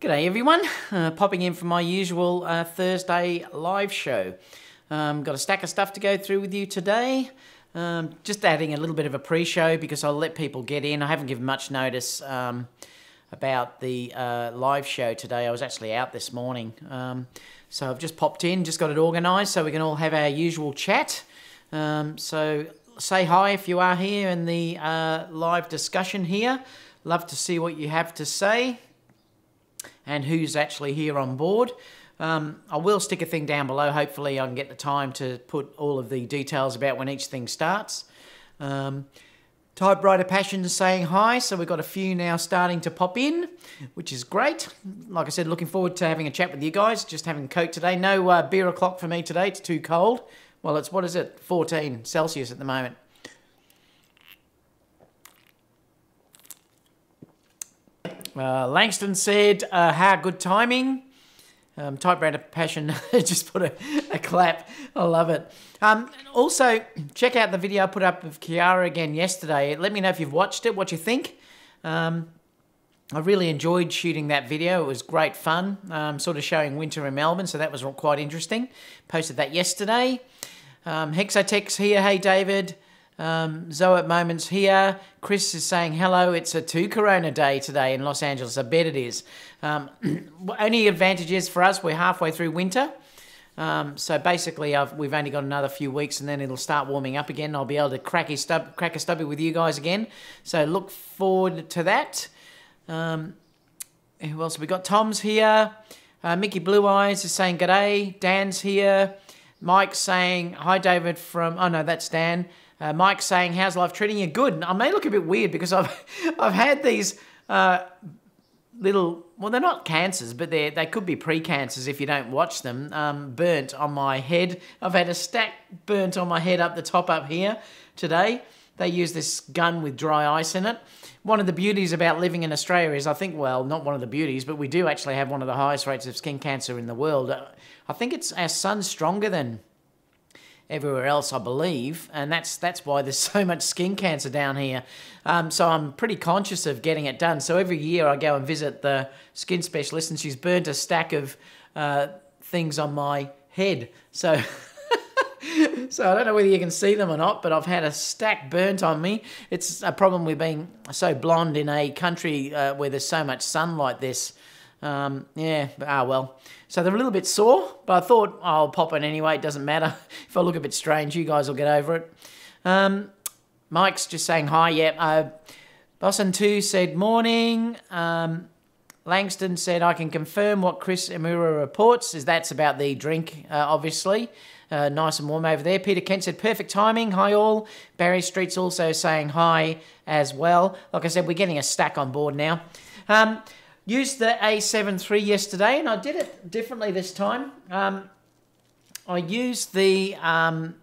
G'day everyone, uh, popping in for my usual uh, Thursday live show. Um, got a stack of stuff to go through with you today. Um, just adding a little bit of a pre-show because I'll let people get in. I haven't given much notice um, about the uh, live show today. I was actually out this morning. Um, so I've just popped in, just got it organised so we can all have our usual chat. Um, so say hi if you are here in the uh, live discussion here. Love to see what you have to say and who's actually here on board. Um, I will stick a thing down below. Hopefully, I can get the time to put all of the details about when each thing starts. Um, Typewriter Passion saying hi, so we've got a few now starting to pop in, which is great. Like I said, looking forward to having a chat with you guys. Just having Coke today. No uh, beer o'clock for me today. It's too cold. Well, it's what is it? 14 Celsius at the moment. Uh, Langston said, uh, how good timing. Um, Typewriter Passion just put a, a, clap. I love it. Um, also, check out the video I put up of Kiara again yesterday. Let me know if you've watched it, what you think. Um, I really enjoyed shooting that video. It was great fun, um, sort of showing winter in Melbourne, so that was quite interesting. Posted that yesterday. Um, Hexotex here. Hey, David. Um, Zoe Moments here. Chris is saying hello. It's a two Corona day today in Los Angeles. I bet it is. Um, only advantage is for us, we're halfway through winter. Um, so basically, I've, we've only got another few weeks, and then it'll start warming up again. I'll be able to crack a, stub, crack a stubby with you guys again. So look forward to that. Um, who else? have We got Tom's here. Uh, Mickey Blue Eyes is saying g'day. Dan's here. Mike's saying hi, David. From oh no, that's Dan. Uh, Mike saying, "How's life treating you?" Good. I may look a bit weird because I've I've had these uh, little. Well, they're not cancers, but they they could be pre-cancers if you don't watch them. Um, burnt on my head. I've had a stack burnt on my head up the top up here today. They use this gun with dry ice in it. One of the beauties about living in Australia is, I think, well, not one of the beauties, but we do actually have one of the highest rates of skin cancer in the world. I think it's our sun's stronger than everywhere else, I believe, and that's that's why there's so much skin cancer down here. Um, so I'm pretty conscious of getting it done. So every year I go and visit the skin specialist, and she's burnt a stack of uh, things on my head. So. so I don't know whether you can see them or not, but I've had a stack burnt on me. It's a problem with being so blonde in a country uh, where there's so much sunlight. This um, yeah, ah well. So they're a little bit sore, but I thought I'll pop in anyway. It doesn't matter. If I look a bit strange, you guys will get over it. Um, Mike's just saying hi. Yeah. Uh, Boston 2 said morning. Um, Langston said, I can confirm what Chris Amura reports, is that's about the drink, uh, obviously. Uh, nice and warm over there. Peter Kent said, perfect timing. Hi, all. Barry Street's also saying hi as well. Like I said, we're getting a stack on board now. Um, Used the A7 III yesterday, and I did it differently this time. Um, I used the um,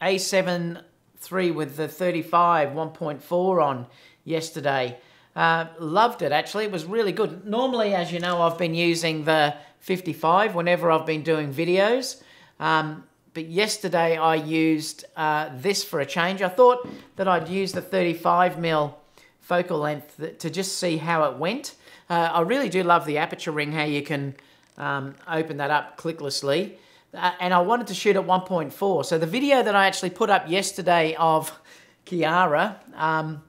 A7 III with the 35 1.4 on yesterday. Uh, loved it actually. It was really good. Normally, as you know, I've been using the 55 whenever I've been doing videos. Um, but yesterday I used uh, this for a change. I thought that I'd use the 35 mil focal length to just see how it went. Uh, I really do love the aperture ring, how you can um, open that up clicklessly. Uh, and I wanted to shoot at 1.4. So the video that I actually put up yesterday of Kiara um,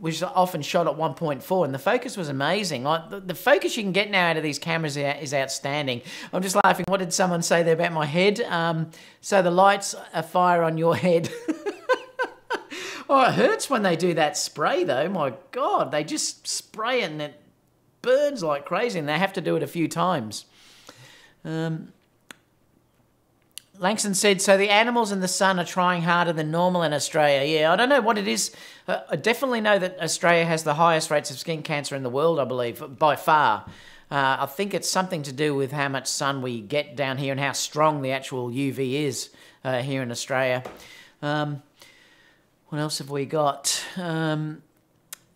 was often shot at 1.4 and the focus was amazing. Like the, the, focus you can get now out of these cameras is outstanding. I'm just laughing. What did someone say there about my head? Um, so the lights are fire on your head. oh, it hurts when they do that spray though. My God, they just spray it and it burns like crazy, and they have to do it a few times. Um, Langston said, so the animals in the sun are trying harder than normal in Australia. Yeah, I don't know what it is. Uh, I definitely know that Australia has the highest rates of skin cancer in the world, I believe, by far. Uh, I think it's something to do with how much sun we get down here and how strong the actual UV is uh, here in Australia. Um, what else have we got? Um,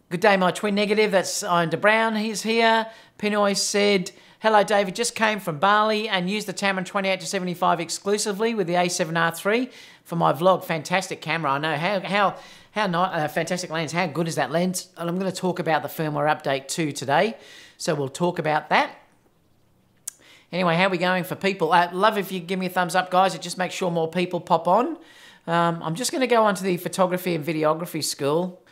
Good day, my twin negative. That's Iron De Brown. He's here. Pinoy said, Hello, David. Just came from Bali and used the Tamron 28 to 75 exclusively with the A7R3 for my vlog. Fantastic camera. I know how how how not uh, fantastic lens. How good is that lens? And I'm going to talk about the firmware update too today. So we'll talk about that. Anyway, how are we going for people? I'd love if you give me a thumbs up, guys. It just makes sure more people pop on. Um, I'm just going to go on to the photography and videography school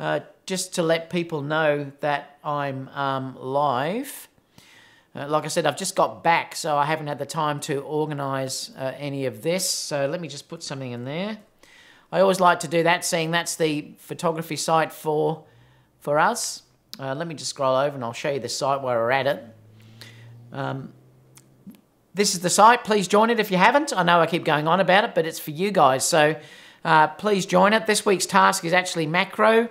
uh, just to let people know that I'm um, live. Uh, like I said, I've just got back, so I haven't had the time to organise uh, any of this. So let me just put something in there. I always like to do that, seeing that's the photography site for, for us. Uh, let me just scroll over and I'll show you the site where we're at it. Um, this is the site. Please join it if you haven't. I know I keep going on about it, but it's for you guys. So uh, please join it. This week's task is actually macro.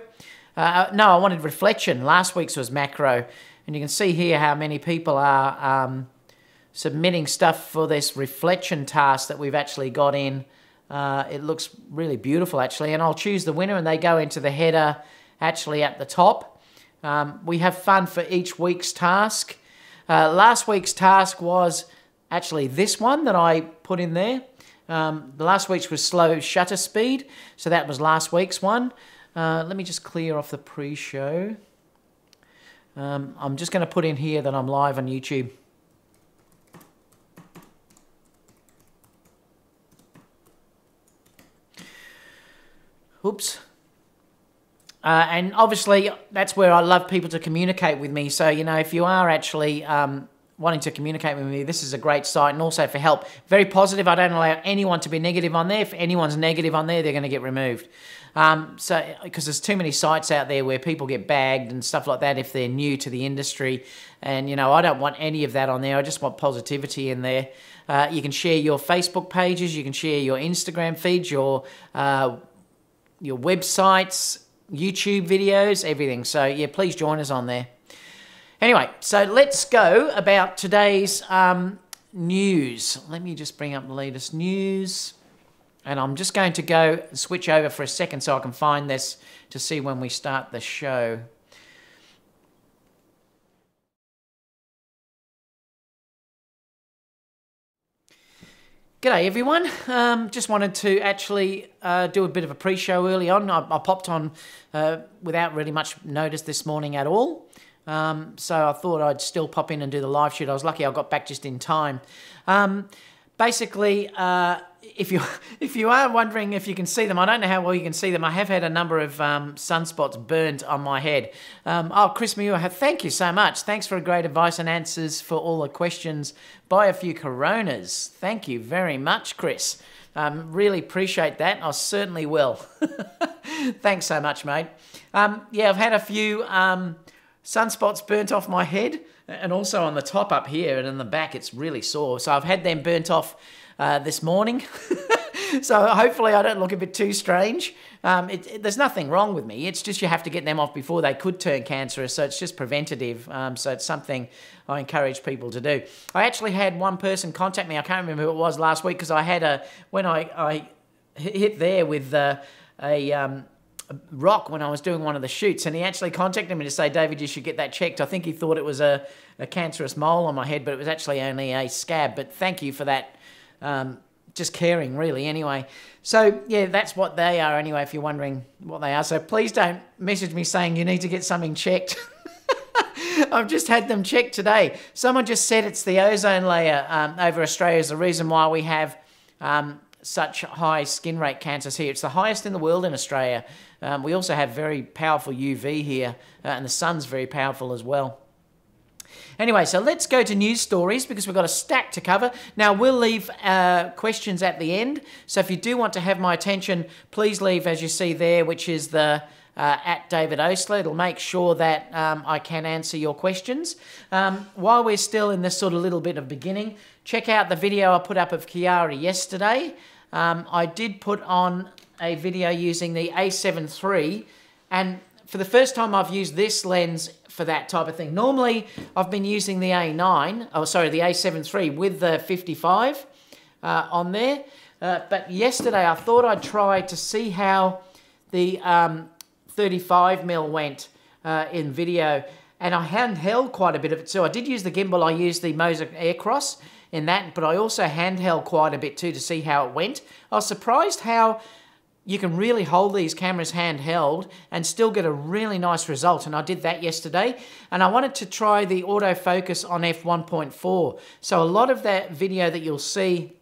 Uh, no, I wanted reflection. Last week's was macro. And you can see here how many people are um, submitting stuff for this reflection task that we've actually got in. Uh, it looks really beautiful, actually. And I'll choose the winner, and they go into the header actually at the top. Um, we have fun for each week's task. Uh, last week's task was actually this one that I put in there. Um, the last week's was slow shutter speed, so that was last week's one. Uh, let me just clear off the pre-show. Um, I'm just going to put in here that I'm live on YouTube. Oops. Uh, and obviously, that's where I love people to communicate with me. So, you know, if you are actually um, wanting to communicate with me, this is a great site and also for help. Very positive. I don't allow anyone to be negative on there. If anyone's negative on there, they're going to get removed. Um, so, because there's too many sites out there where people get bagged and stuff like that if they're new to the industry. And, you know, I don't want any of that on there. I just want positivity in there. Uh, you can share your Facebook pages, you can share your Instagram feeds, your, uh, your websites, YouTube videos, everything. So, yeah, please join us on there. Anyway, so let's go about today's um, news. Let me just bring up the latest news. And I'm just going to go switch over for a second so I can find this to see when we start the show. G'day everyone. Um, just wanted to actually uh, do a bit of a pre-show early on. I, I popped on uh, without really much notice this morning at all. Um, so I thought I'd still pop in and do the live shoot. I was lucky I got back just in time. Um, basically, uh, if you if you are wondering if you can see them, I don't know how well you can see them. I have had a number of um, sunspots burnt on my head. Um, oh, Chris Muir, thank you so much. Thanks for great advice and answers for all the questions. Buy a few Coronas. Thank you very much, Chris. Um, really appreciate that. I certainly will. Thanks so much, mate. Um, yeah, I've had a few um, sunspots burnt off my head and also on the top up here and in the back it's really sore. So I've had them burnt off uh, this morning. so hopefully I don't look a bit too strange. Um, it, it, there's nothing wrong with me. It's just you have to get them off before they could turn cancerous. So it's just preventative. Um, so it's something I encourage people to do. I actually had one person contact me. I can't remember who it was last week because I had a when I I hit there with uh, a um, rock when I was doing one of the shoots, and he actually contacted me to say, David, you should get that checked. I think he thought it was a, a cancerous mole on my head, but it was actually only a scab. But thank you for that. Um, just caring, really, anyway. So, yeah, that's what they are, anyway, if you're wondering what they are. So, please don't message me saying you need to get something checked. I've just had them checked today. Someone just said it's the ozone layer um, over Australia is the reason why we have um, such high skin rate cancers here. It's the highest in the world in Australia. Um, we also have very powerful UV here, uh, and the sun's very powerful as well. Anyway, so let's go to news stories because we've got a stack to cover. Now, we'll leave uh, questions at the end. So if you do want to have my attention, please leave, as you see there, which is the uh, at David Oastler. It'll make sure that um, I can answer your questions. Um, while we're still in this sort of little bit of beginning, check out the video I put up of Chiara yesterday. Um, I did put on a video using the A7 III and for the first time I've used this lens for that type of thing. Normally I've been using the A9, oh sorry, the A7 III with the 55 uh, on there. Uh, but yesterday I thought I'd try to see how the um, 35 mil went uh, in video and I handheld quite a bit of it So I did use the gimbal, I used the Moza Aircross in that, but I also handheld quite a bit too to see how it went. I was surprised how you can really hold these cameras handheld and still get a really nice result. And I did that yesterday. And I wanted to try the autofocus on f1.4. So a lot of that video that you'll see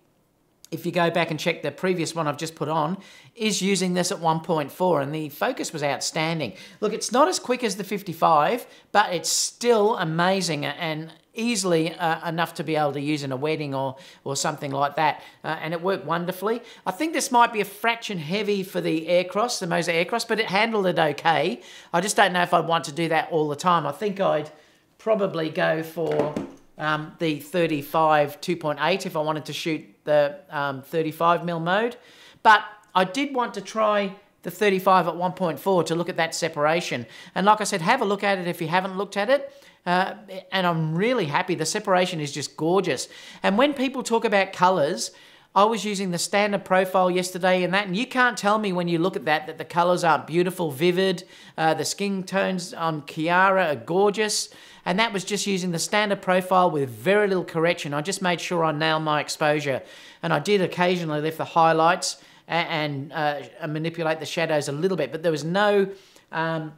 if you go back and check the previous one I've just put on, is using this at 1.4 and the focus was outstanding. Look, it's not as quick as the 55, but it's still amazing and easily uh, enough to be able to use in a wedding or, or something like that. Uh, and it worked wonderfully. I think this might be a fraction heavy for the Aircross, the Moza Aircross, but it handled it okay. I just don't know if I'd want to do that all the time. I think I'd probably go for um, the 35 2.8 if I wanted to shoot the um, 35 mil mode. But I did want to try the 35 at 1.4 to look at that separation. And like I said, have a look at it if you haven't looked at it. Uh, and I'm really happy. The separation is just gorgeous. And when people talk about colors, I was using the standard profile yesterday and that, and you can't tell me when you look at that that the colors aren't beautiful, vivid. Uh, the skin tones on Kiara are gorgeous. And that was just using the standard profile with very little correction. I just made sure I nailed my exposure. And I did occasionally lift the highlights and, and uh, manipulate the shadows a little bit, but there was no... Um,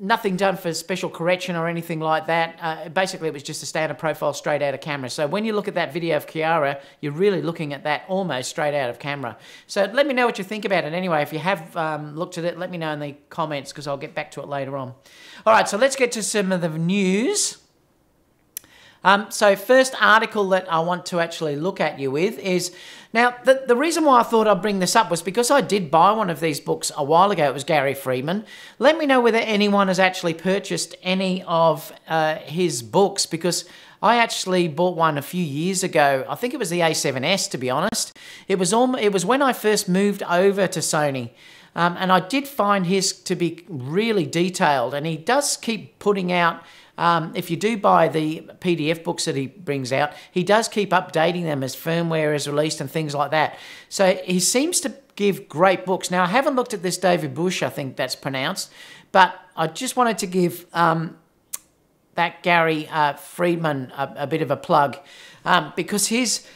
nothing done for special correction or anything like that. Uh, basically, it was just a standard profile straight out of camera. So when you look at that video of Kiara, you're really looking at that almost straight out of camera. So let me know what you think about it anyway. If you have um, looked at it, let me know in the comments because I'll get back to it later on. All right, so let's get to some of the news. Um, so first article that I want to actually look at you with is, now the, the reason why I thought I'd bring this up was because I did buy one of these books a while ago. It was Gary Friedman. Let me know whether anyone has actually purchased any of uh, his books because I actually bought one a few years ago. I think it was the A7S to be honest. It was, all, it was when I first moved over to Sony. Um, and I did find his to be really detailed and he does keep putting out um, if you do buy the PDF books that he brings out, he does keep updating them as firmware is released and things like that. So he seems to give great books. Now, I haven't looked at this David Busch, I think that's pronounced, but I just wanted to give um, that Gary uh, Friedman a, a, bit of a plug um, because his,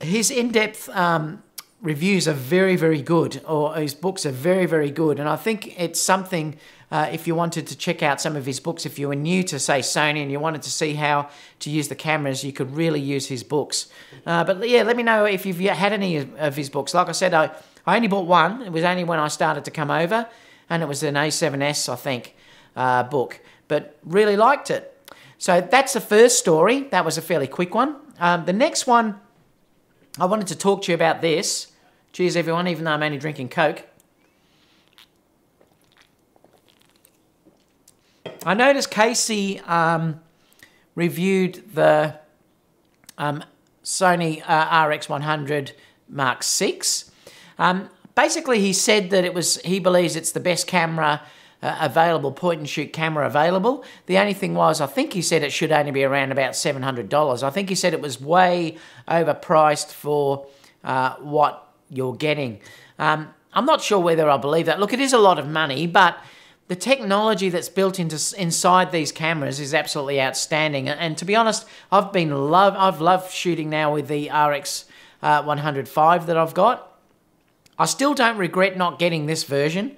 his in-depth um, reviews are very, very good, or his books are very, very good. And I think it's something uh, if you wanted to check out some of his books, if you were new to, say, Sony and you wanted to see how to use the cameras, you could really use his books. Uh, but yeah, let me know if you've had any of his books. Like I said, I, I only bought one. It was only when I started to come over, and it was an A7S, I think, uh, book. But really liked it. So that's the first story. That was a fairly quick one. Um, the next one, I wanted to talk to you about this. Cheers, everyone, even though I'm only drinking Coke. I noticed Casey um, reviewed the um, Sony uh, RX100 Mark VI. Um, basically, he said that it was. He believes it's the best camera uh, available, point and shoot camera available. The only thing was, I think he said it should only be around about seven hundred dollars. I think he said it was way overpriced for uh, what you're getting. Um, I'm not sure whether I believe that. Look, it is a lot of money, but the technology that's built into inside these cameras is absolutely outstanding. And to be honest, I've been love I've loved shooting now with the RX uh, 105 that I've got. I still don't regret not getting this version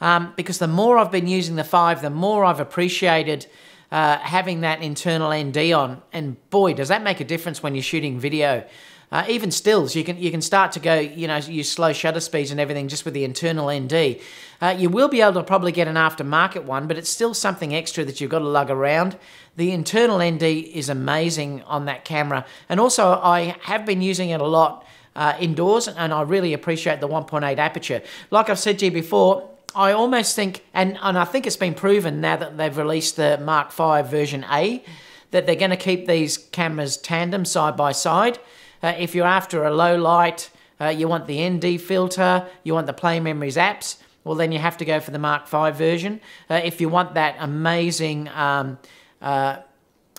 um, because the more I've been using the 5, the more I've appreciated uh, having that internal ND on. And boy, does that make a difference when you're shooting video. Uh, even stills, you can you can start to go, you know, use slow shutter speeds and everything just with the internal ND. Uh, you will be able to probably get an aftermarket one, but it's still something extra that you've got to lug around. The internal ND is amazing on that camera, and also I have been using it a lot uh, indoors, and I really appreciate the 1.8 aperture. Like I've said to you before, I almost think, and, and I think it's been proven now that they've released the Mark V version A, that they're going to keep these cameras tandem side by side. Uh, if you're after a low light, uh, you want the ND filter, you want the Play Memories apps, well, then you have to go for the Mark V version. Uh, if you want that amazing um, uh,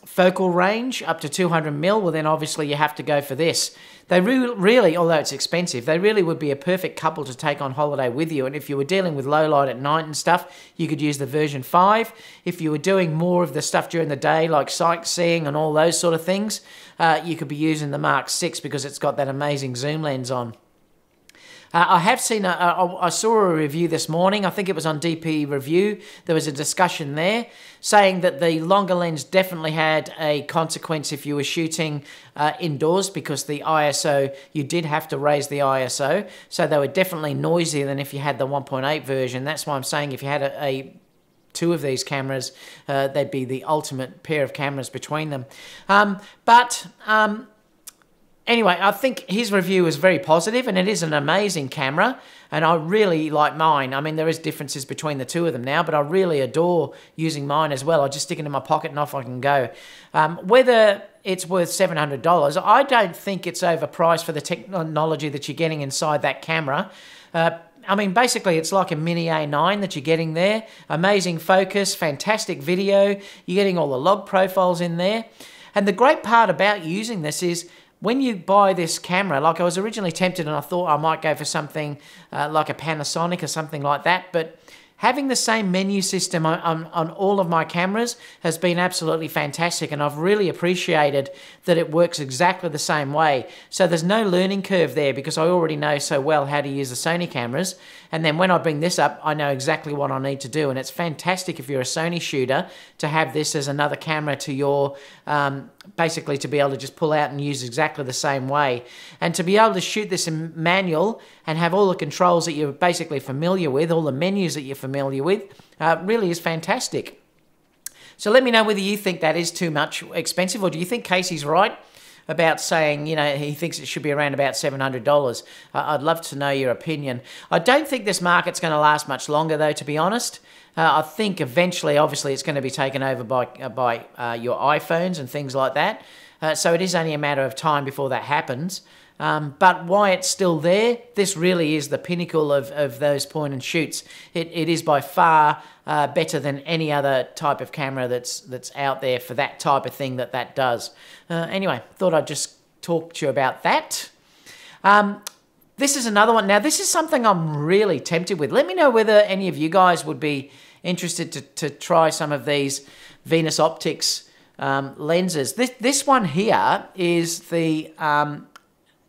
focal range up to 200 mil, well, then obviously you have to go for this. They re really, although it's expensive, they really would be a perfect couple to take on holiday with you. And if you were dealing with low light at night and stuff, you could use the version 5. If you were doing more of the stuff during the day, like sightseeing and all those sort of things, uh, you could be using the Mark 6 because it's got that amazing zoom lens on. Uh, I have seen, a, a, I saw a review this morning, I think it was on DP Review, there was a discussion there saying that the longer lens definitely had a consequence if you were shooting uh, indoors because the ISO, you did have to raise the ISO, so they were definitely noisier than if you had the 1.8 version. That's why I'm saying if you had a, a two of these cameras, uh, they'd be the ultimate pair of cameras between them. Um, but um, anyway, I think his review is very positive, and it is an amazing camera. And I really like mine. I mean, there is differences between the two of them now, but I really adore using mine as well. I just stick it in my pocket and off I can go. Um, whether it's worth $700, I don't think it's overpriced for the technology that you're getting inside that camera. Uh, I mean, basically, it's like a mini A9 that you're getting there. Amazing focus, fantastic video. You're getting all the log profiles in there. And the great part about using this is when you buy this camera, like I was originally tempted and I thought I might go for something uh, like a Panasonic or something like that, but having the same menu system on, on, on, all of my cameras has been absolutely fantastic and I've really appreciated that it works exactly the same way. So there's no learning curve there because I already know so well how to use the Sony cameras and then when I bring this up I know exactly what I need to do and it's fantastic if you're a Sony shooter to have this as another camera to your um, basically to be able to just pull out and use exactly the same way. And to be able to shoot this in manual and have all the controls that you're basically familiar with, all the menus that you're familiar with, uh, really is fantastic. So let me know whether you think that is too much expensive or do you think Casey's right? about saying, you know, he thinks it should be around about $700. I'd love to know your opinion. I don't think this market's going to last much longer, though, to be honest. Uh, I think eventually, obviously, it's going to be taken over by, uh, by uh, your iPhones and things like that. Uh, so it is only a matter of time before that happens. Um, but why it's still there, this really is the pinnacle of, of those point and shoots. It, it is by far uh, better than any other type of camera that's, that's out there for that type of thing that that does. Uh, anyway, thought I'd just talk to you about that. Um, this is another one. Now, this is something I'm really tempted with. Let me know whether any of you guys would be interested to, to try some of these Venus Optics um, lenses. This, this one here is the um,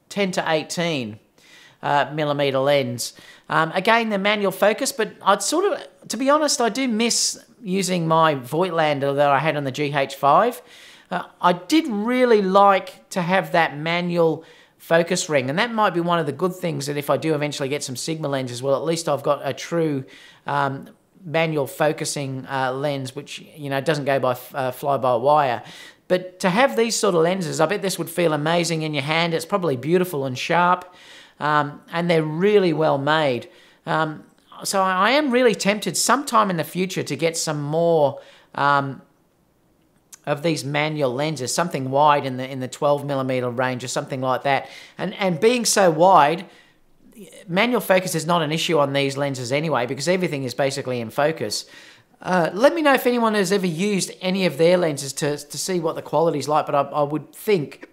10 to 18 uh, millimeter lens. Um, again, the manual focus, but I'd sort of, to be honest, I do miss using my Voigtlander that I had on the GH5. Uh, I did really like to have that manual focus ring, and that might be one of the good things that if I do eventually get some Sigma lenses, well, at least I've got a true um, manual focusing uh, lens, which you know doesn't go by uh, fly by wire. But to have these sort of lenses, I bet this would feel amazing in your hand. It's probably beautiful and sharp, um, and they're really well made. Um, so I am really tempted sometime in the future to get some more um, of these manual lenses, something wide in the in the 12 millimeter range or something like that. And and being so wide manual focus is not an issue on these lenses anyway because everything is basically in focus. Uh, let me know if anyone has ever used any of their lenses to, to see what the quality is like, but I, I would think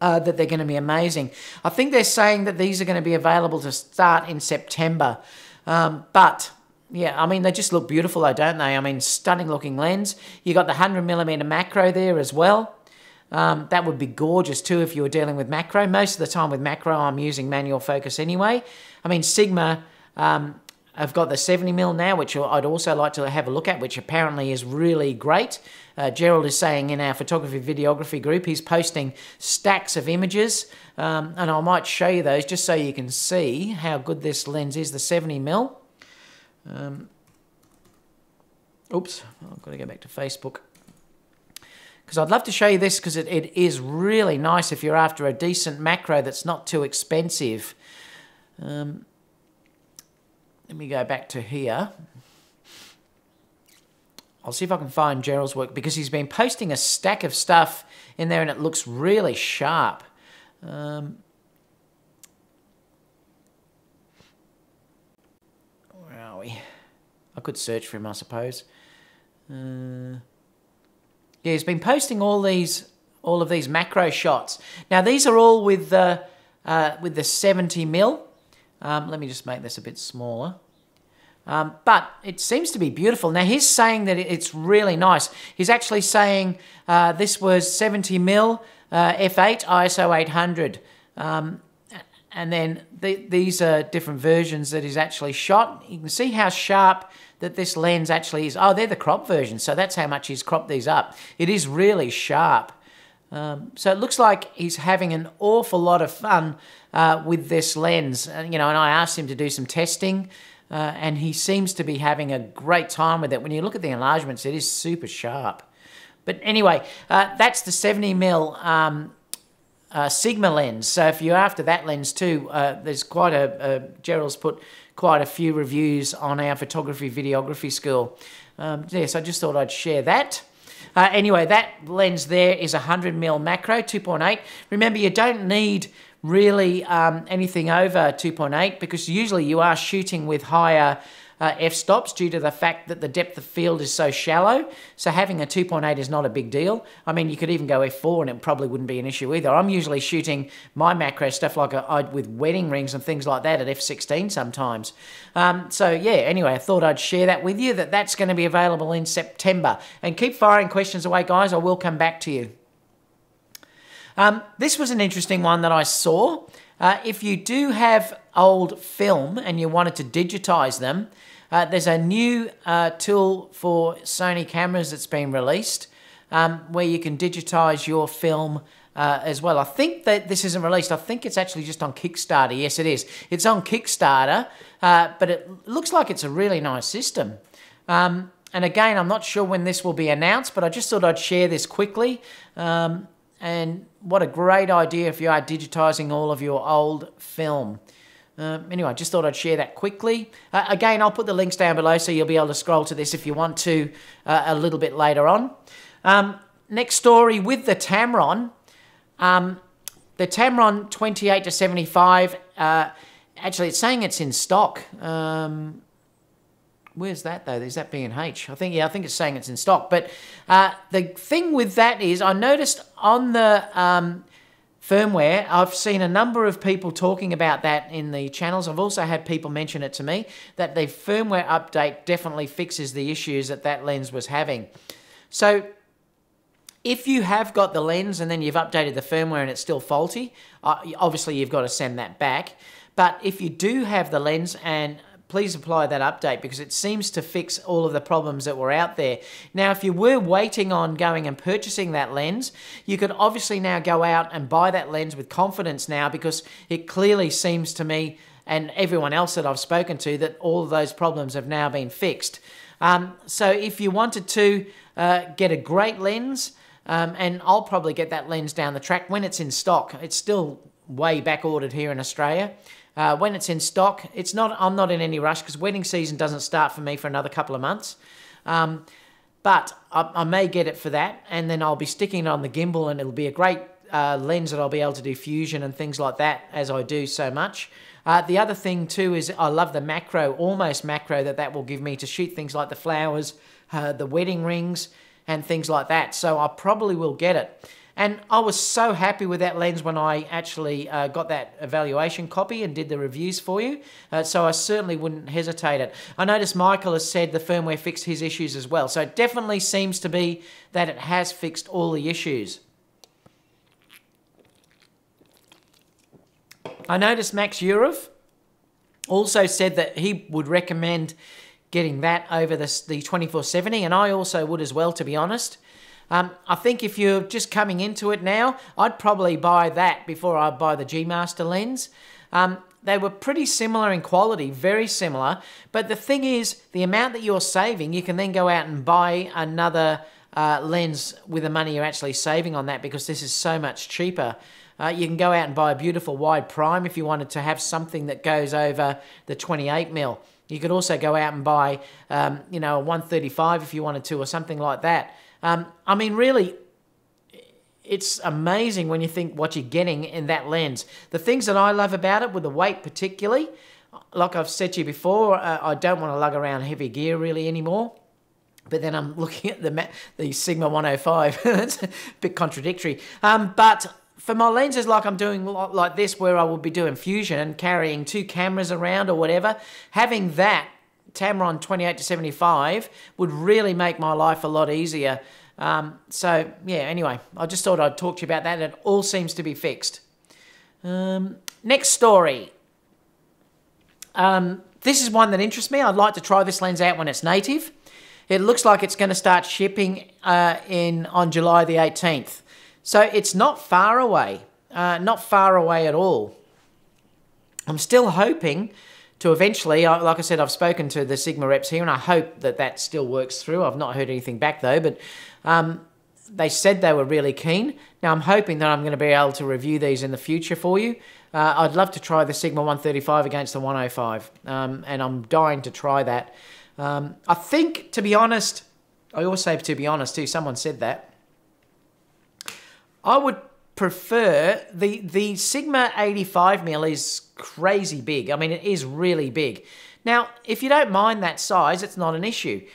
uh, that they're going to be amazing. I think they're saying that these are going to be available to start in September. Um, but yeah, I mean, they just look beautiful though, don't they? I mean, stunning looking lens. You got the 100mm macro there as well. Um, that would be gorgeous too if you were dealing with macro. Most of the time with macro, I'm using manual focus anyway. I mean, Sigma um, have got the 70mm now, which I'd also like to have a look at, which apparently is really great. Uh, Gerald is saying in our photography videography group, he's posting stacks of images, um, and I might show you those just so you can see how good this lens is, the 70mm. Um, oops, I've got to go back to Facebook because I'd love to show you this because it, it is really nice if you're after a decent macro that's not too expensive. Um, let me go back to here. I'll see if I can find Gerald's work because he's been posting a stack of stuff in there and it looks really sharp. Um, where are we? I could search for him, I suppose. Uh, yeah, he's been posting all these all of these macro shots. Now these are all with the uh, with the 70 mil. Um, let me just make this a bit smaller. Um, but it seems to be beautiful. Now he's saying that it's really nice. He's actually saying uh, this was 70 mil uh, f8 ISO 800. Um, and then the, these are different versions that is actually shot. You can see how sharp that this lens actually is. Oh, they're the crop version, so that's how much he's cropped these up. It is really sharp. Um, so it looks like he's having an awful lot of fun uh, with this lens. Uh, you know, and I asked him to do some testing, uh, and he seems to be having a great time with it. When you look at the enlargements, it is super sharp. But anyway, uh, that's the 70 mil um, uh, Sigma lens. So if you're after that lens too, uh, there's quite a, Gerald's put quite a few reviews on our photography videography school. Um, yes, I just thought I'd share that. Uh, anyway, that lens there is 100mm macro, 2.8. Remember, you don't need really um, anything over 2.8 because usually you are shooting with higher uh, f-stops due to the fact that the depth of field is so shallow. So having a 2.8 is not a big deal. I mean, you could even go f4 and it probably wouldn't be an issue either. I'm usually shooting my macro stuff like a, with wedding rings and things like that at f16 sometimes. Um, so yeah, anyway, I thought I'd share that with you that that's going to be available in September. And keep firing questions away, guys. I will come back to you. Um, this was an interesting one that I saw. Uh, if you do have old film and you wanted to digitize them, uh, there's a new uh, tool for Sony cameras that's been released um, where you can digitize your film uh, as well. I think that this isn't released. I think it's actually just on Kickstarter. Yes, it is. It's on Kickstarter, uh, but it looks like it's a really nice system. Um, and again, I'm not sure when this will be announced, but I just thought I'd share this quickly. Um, and what a great idea if you are digitizing all of your old film. Um, anyway, I just thought I'd share that quickly. Uh, again, I'll put the links down below so you'll be able to scroll to this if you want to uh, a little bit later on. Um, next story with the Tamron. Um, the Tamron 28 to 75, uh, actually it's saying it's in stock. Um, where's that though? Is that B&H? I think, yeah, I think it's saying it's in stock. But uh, the thing with that is I noticed on the um, firmware. I've seen a number of people talking about that in the channels. I've also had people mention it to me that the firmware update definitely fixes the issues that that lens was having. So if you have got the lens and then you've updated the firmware and it's still faulty, uh, obviously you've got to send that back. But if you do have the lens and please apply that update because it seems to fix all of the problems that were out there. Now, if you were waiting on going and purchasing that lens, you could obviously now go out and buy that lens with confidence now because it clearly seems to me and everyone else that I've spoken to that all of those problems have now been fixed. Um, so if you wanted to uh, get a great lens, um, and I'll probably get that lens down the track when it's in stock. It's still way back ordered here in Australia. Uh, when it's in stock, it's not. I'm not in any rush because wedding season doesn't start for me for another couple of months. Um, but I, I, may get it for that, and then I'll be sticking it on the gimbal, and it'll be a great uh, lens that I'll be able to do fusion and things like that as I do so much. Uh, the other thing too is I love the macro, almost macro that that will give me to shoot things like the flowers, uh, the wedding rings, and things like that. So I probably will get it. And I was so happy with that lens when I actually uh, got that evaluation copy and did the reviews for you. Uh, so I certainly wouldn't hesitate it. I noticed Michael has said the firmware fixed his issues as well. So it definitely seems to be that it has fixed all the issues. I noticed Max Urov also said that he would recommend getting that over the, the 2470 and I also would as well to be honest. Um, I think if you're just coming into it now, I'd probably buy that before I buy the G Master lens. Um, they were pretty similar in quality, very similar. But the thing is, the amount that you're saving, you can then go out and buy another uh, lens with the money you're actually saving on that because this is so much cheaper. Uh, you can go out and buy a beautiful wide prime if you wanted to have something that goes over the 28 mil. You could also go out and buy, um, you know, a 135 if you wanted to, or something like that. Um, I mean, really, it's amazing when you think what you're getting in that lens. The things that I love about it, with the weight particularly, like I've said to you before, uh, I don't want to lug around heavy gear really anymore. But then I'm looking at the the Sigma 105. That's a bit contradictory. Um, but for my lenses, like I'm doing like this, where I will be doing fusion and carrying two cameras around or whatever, having that Tamron 28 to 75 would really make my life a lot easier. Um, so, yeah, anyway, I just thought I'd talk to you about that. It all seems to be fixed. Um, next story. Um, this is one that interests me. I'd like to try this lens out when it's native. It looks like it's going to start shipping uh, in on July the 18th. So it's not far away, uh, not far away at all. I'm still hoping to eventually, like I said, I've spoken to the Sigma reps here and I hope that that still works through. I've not heard anything back though, but um, they said they were really keen. Now I'm hoping that I'm going to be able to review these in the future for you. Uh, I'd love to try the Sigma 135 against the 105, um, and I'm dying to try that. Um, I think, to be honest, I always say to be honest too. Someone said that. I would prefer the the Sigma 85 mil is crazy big. I mean, it is really big. Now, if you don't mind that size, it's not an issue.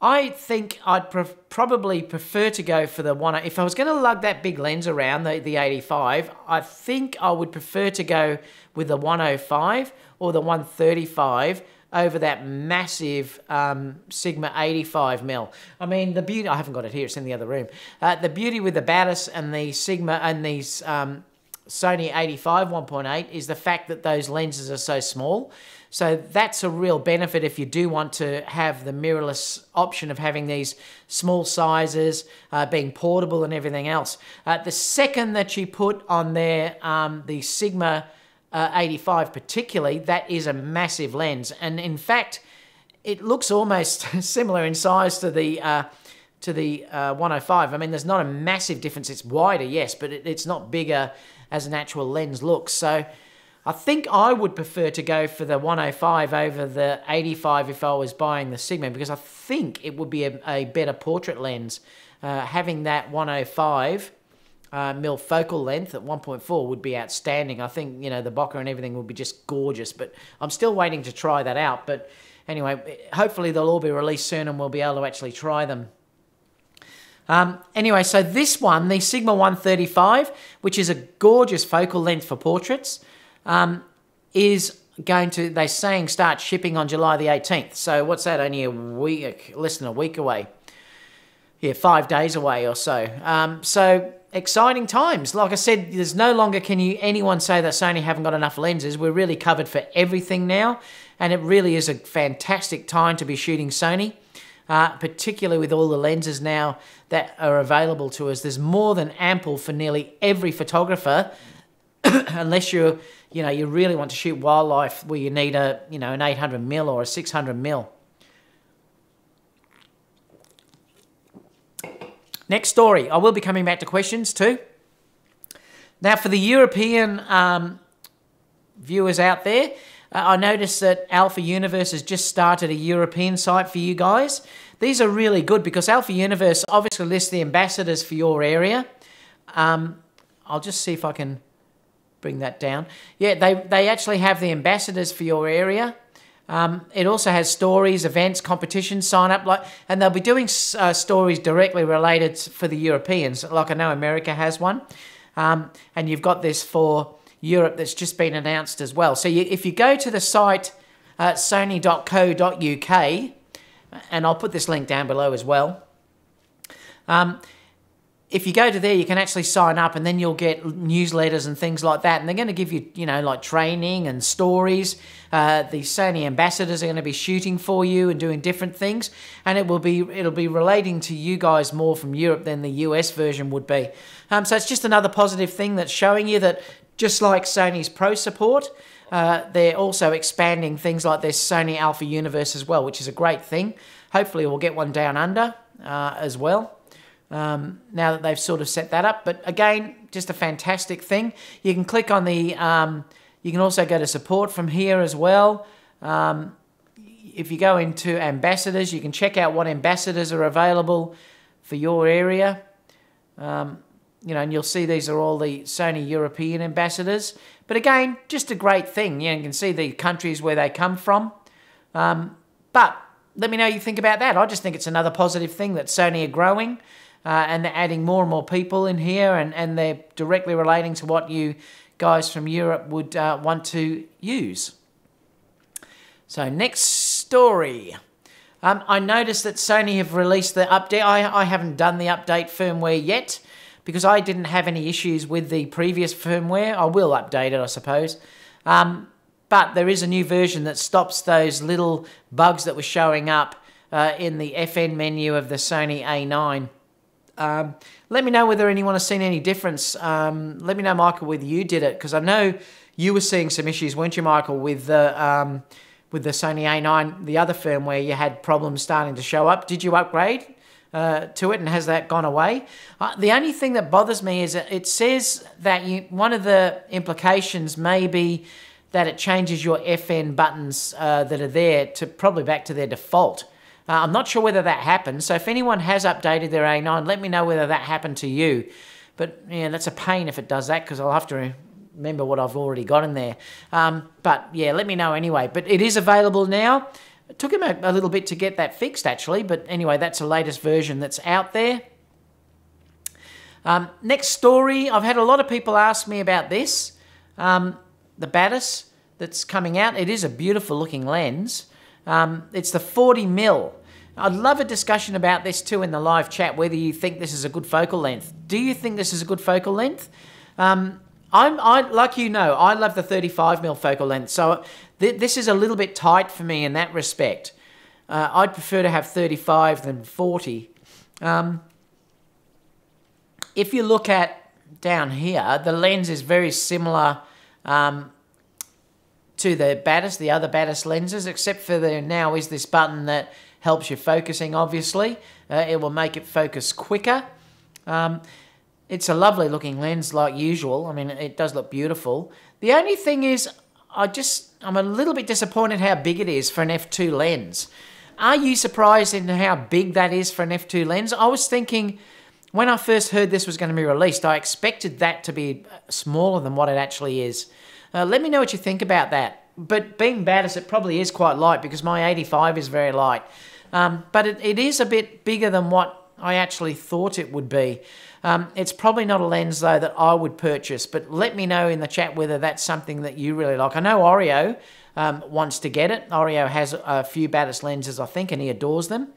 I think I'd pre probably prefer to go for the one. If I was going to lug that big lens around the, the 85, I think I would prefer to go with the 105 or the 135 over that massive um, Sigma 85 mil. I mean, the beauty, I haven't got it here, it's in the other room. Uh, the beauty with the Batis and the Sigma and these um, Sony 85 1.8 is the fact that those lenses are so small. So that's a real benefit if you do want to have the mirrorless option of having these small sizes, uh, being portable and everything else. Uh, the second that you put on there um, the Sigma uh, 85 particularly, that is a massive lens. And in fact, it looks almost similar in size to the uh, to the uh, 105. I mean, there's not a massive difference. It's wider, yes, but it, it's not bigger as an actual lens looks. So I think I would prefer to go for the 105 over the 85 if I was buying the Sigma because I think it would be a, a better portrait lens. Uh, having that 105 uh, mil focal length at 1.4 would be outstanding. I think, you know, the bokeh and everything would be just gorgeous, but I'm still waiting to try that out. But anyway, hopefully they'll all be released soon and we'll be able to actually try them. Um, anyway, so this one, the Sigma 135, which is a gorgeous focal length for portraits, um, is going to, they're saying, start shipping on July the 18th. So what's that, only a week, less than a week away? Yeah, five days away or so. Um, so exciting times. Like I said, there's no longer can you anyone say that Sony haven't got enough lenses. We're really covered for everything now, and it really is a fantastic time to be shooting Sony. Uh, particularly with all the lenses now that are available to us, there's more than ample for nearly every photographer, unless you're, you know, you really want to shoot wildlife where you need a, you know, an 800 mil or a 600 mil. Next story. I will be coming back to questions too. Now, for the European um, viewers out there, uh, I noticed that Alpha Universe has just started a European site for you guys. These are really good because Alpha Universe obviously lists the ambassadors for your area. Um, I'll just see if I can bring that down. Yeah, they, they actually have the ambassadors for your area. Um, it also has stories, events, competitions, sign up, like, and they'll be doing uh, stories directly related for the Europeans. Like I know America has one, um, and you've got this for Europe that's just been announced as well. So you, if you go to the site uh, sony.co.uk, and I'll put this link down below as well. Um, if you go to there, you can actually sign up and then you'll get newsletters and things like that. And they're going to give you, you know, like training and stories. Uh, the Sony ambassadors are going to be shooting for you and doing different things. And it will be, it'll be relating to you guys more from Europe than the US version would be. Um, so it's just another positive thing that's showing you that just like Sony's Pro support, uh, they're also expanding things like this Sony Alpha Universe as well, which is a great thing. Hopefully we'll get one down under uh, as well um, now that they've sort of set that up. But again, just a fantastic thing. You can click on the, um, you can also go to support from here as well. Um, if you go into ambassadors, you can check out what ambassadors are available for your area. Um, you know, and you'll see these are all the Sony European ambassadors. But again, just a great thing. You, know, you can see the countries where they come from. Um, but let me know you think about that. I just think it's another positive thing that Sony are growing uh, and they're adding more and more people in here, and, and they're directly relating to what you guys from Europe would uh, want to use. So, next story. Um, I noticed that Sony have released the update. I, I haven't done the update firmware yet, because I didn't have any issues with the previous firmware. I will update it, I suppose. Um, but there is a new version that stops those little bugs that were showing up uh, in the FN menu of the Sony A9. Um, let me know whether anyone has seen any difference. Um, let me know, Michael, whether you did it, because I know you were seeing some issues, weren't you, Michael, with the um, with the Sony A9, the other firmware, you had problems starting to show up. Did you upgrade uh, to it, and has that gone away? Uh, the only thing that bothers me is it says that you, one of the implications may be that it changes your FN buttons uh, that are there to probably back to their default. Uh, I'm not sure whether that happened, so if anyone has updated their A9, let me know whether that happened to you. But yeah, that's a pain if it does that because I'll have to remember what I've already got in there. Um, but yeah, let me know anyway. But it is available now. It took him a, a, little bit to get that fixed actually, but anyway, that's the latest version that's out there. Um, next story, I've had a lot of people ask me about this. Um, the Batis that's coming out. It is a beautiful looking lens. Um, it's the 40 mil. I'd love a discussion about this too in the live chat, whether you think this is a good focal length. Do you think this is a good focal length? Um, I'm, I, like you know, I love the 35 mil focal length, so th this is a little bit tight for me in that respect. Uh, I'd prefer to have 35 than 40. Um, if you look at down here, the lens is very similar um, to the Batis, the other Batis lenses, except for there now is this button that helps you focusing, obviously. Uh, it will make it focus quicker. Um, it's a lovely looking lens like usual. I mean, it does look beautiful. The only thing is, I just, I'm a little bit disappointed how big it is for an f2 lens. Are you surprised in how big that is for an f2 lens? I was thinking, when I first heard this was going to be released, I expected that to be smaller than what it actually is. Uh, let me know what you think about that. But being Batis, it probably is quite light because my 85 is very light. Um, but it, it is a bit bigger than what I actually thought it would be. Um, it's probably not a lens though that I would purchase, but let me know in the chat whether that's something that you really like. I know Oreo um, wants to get it. Oreo has a few Batis lenses, I think, and he adores them.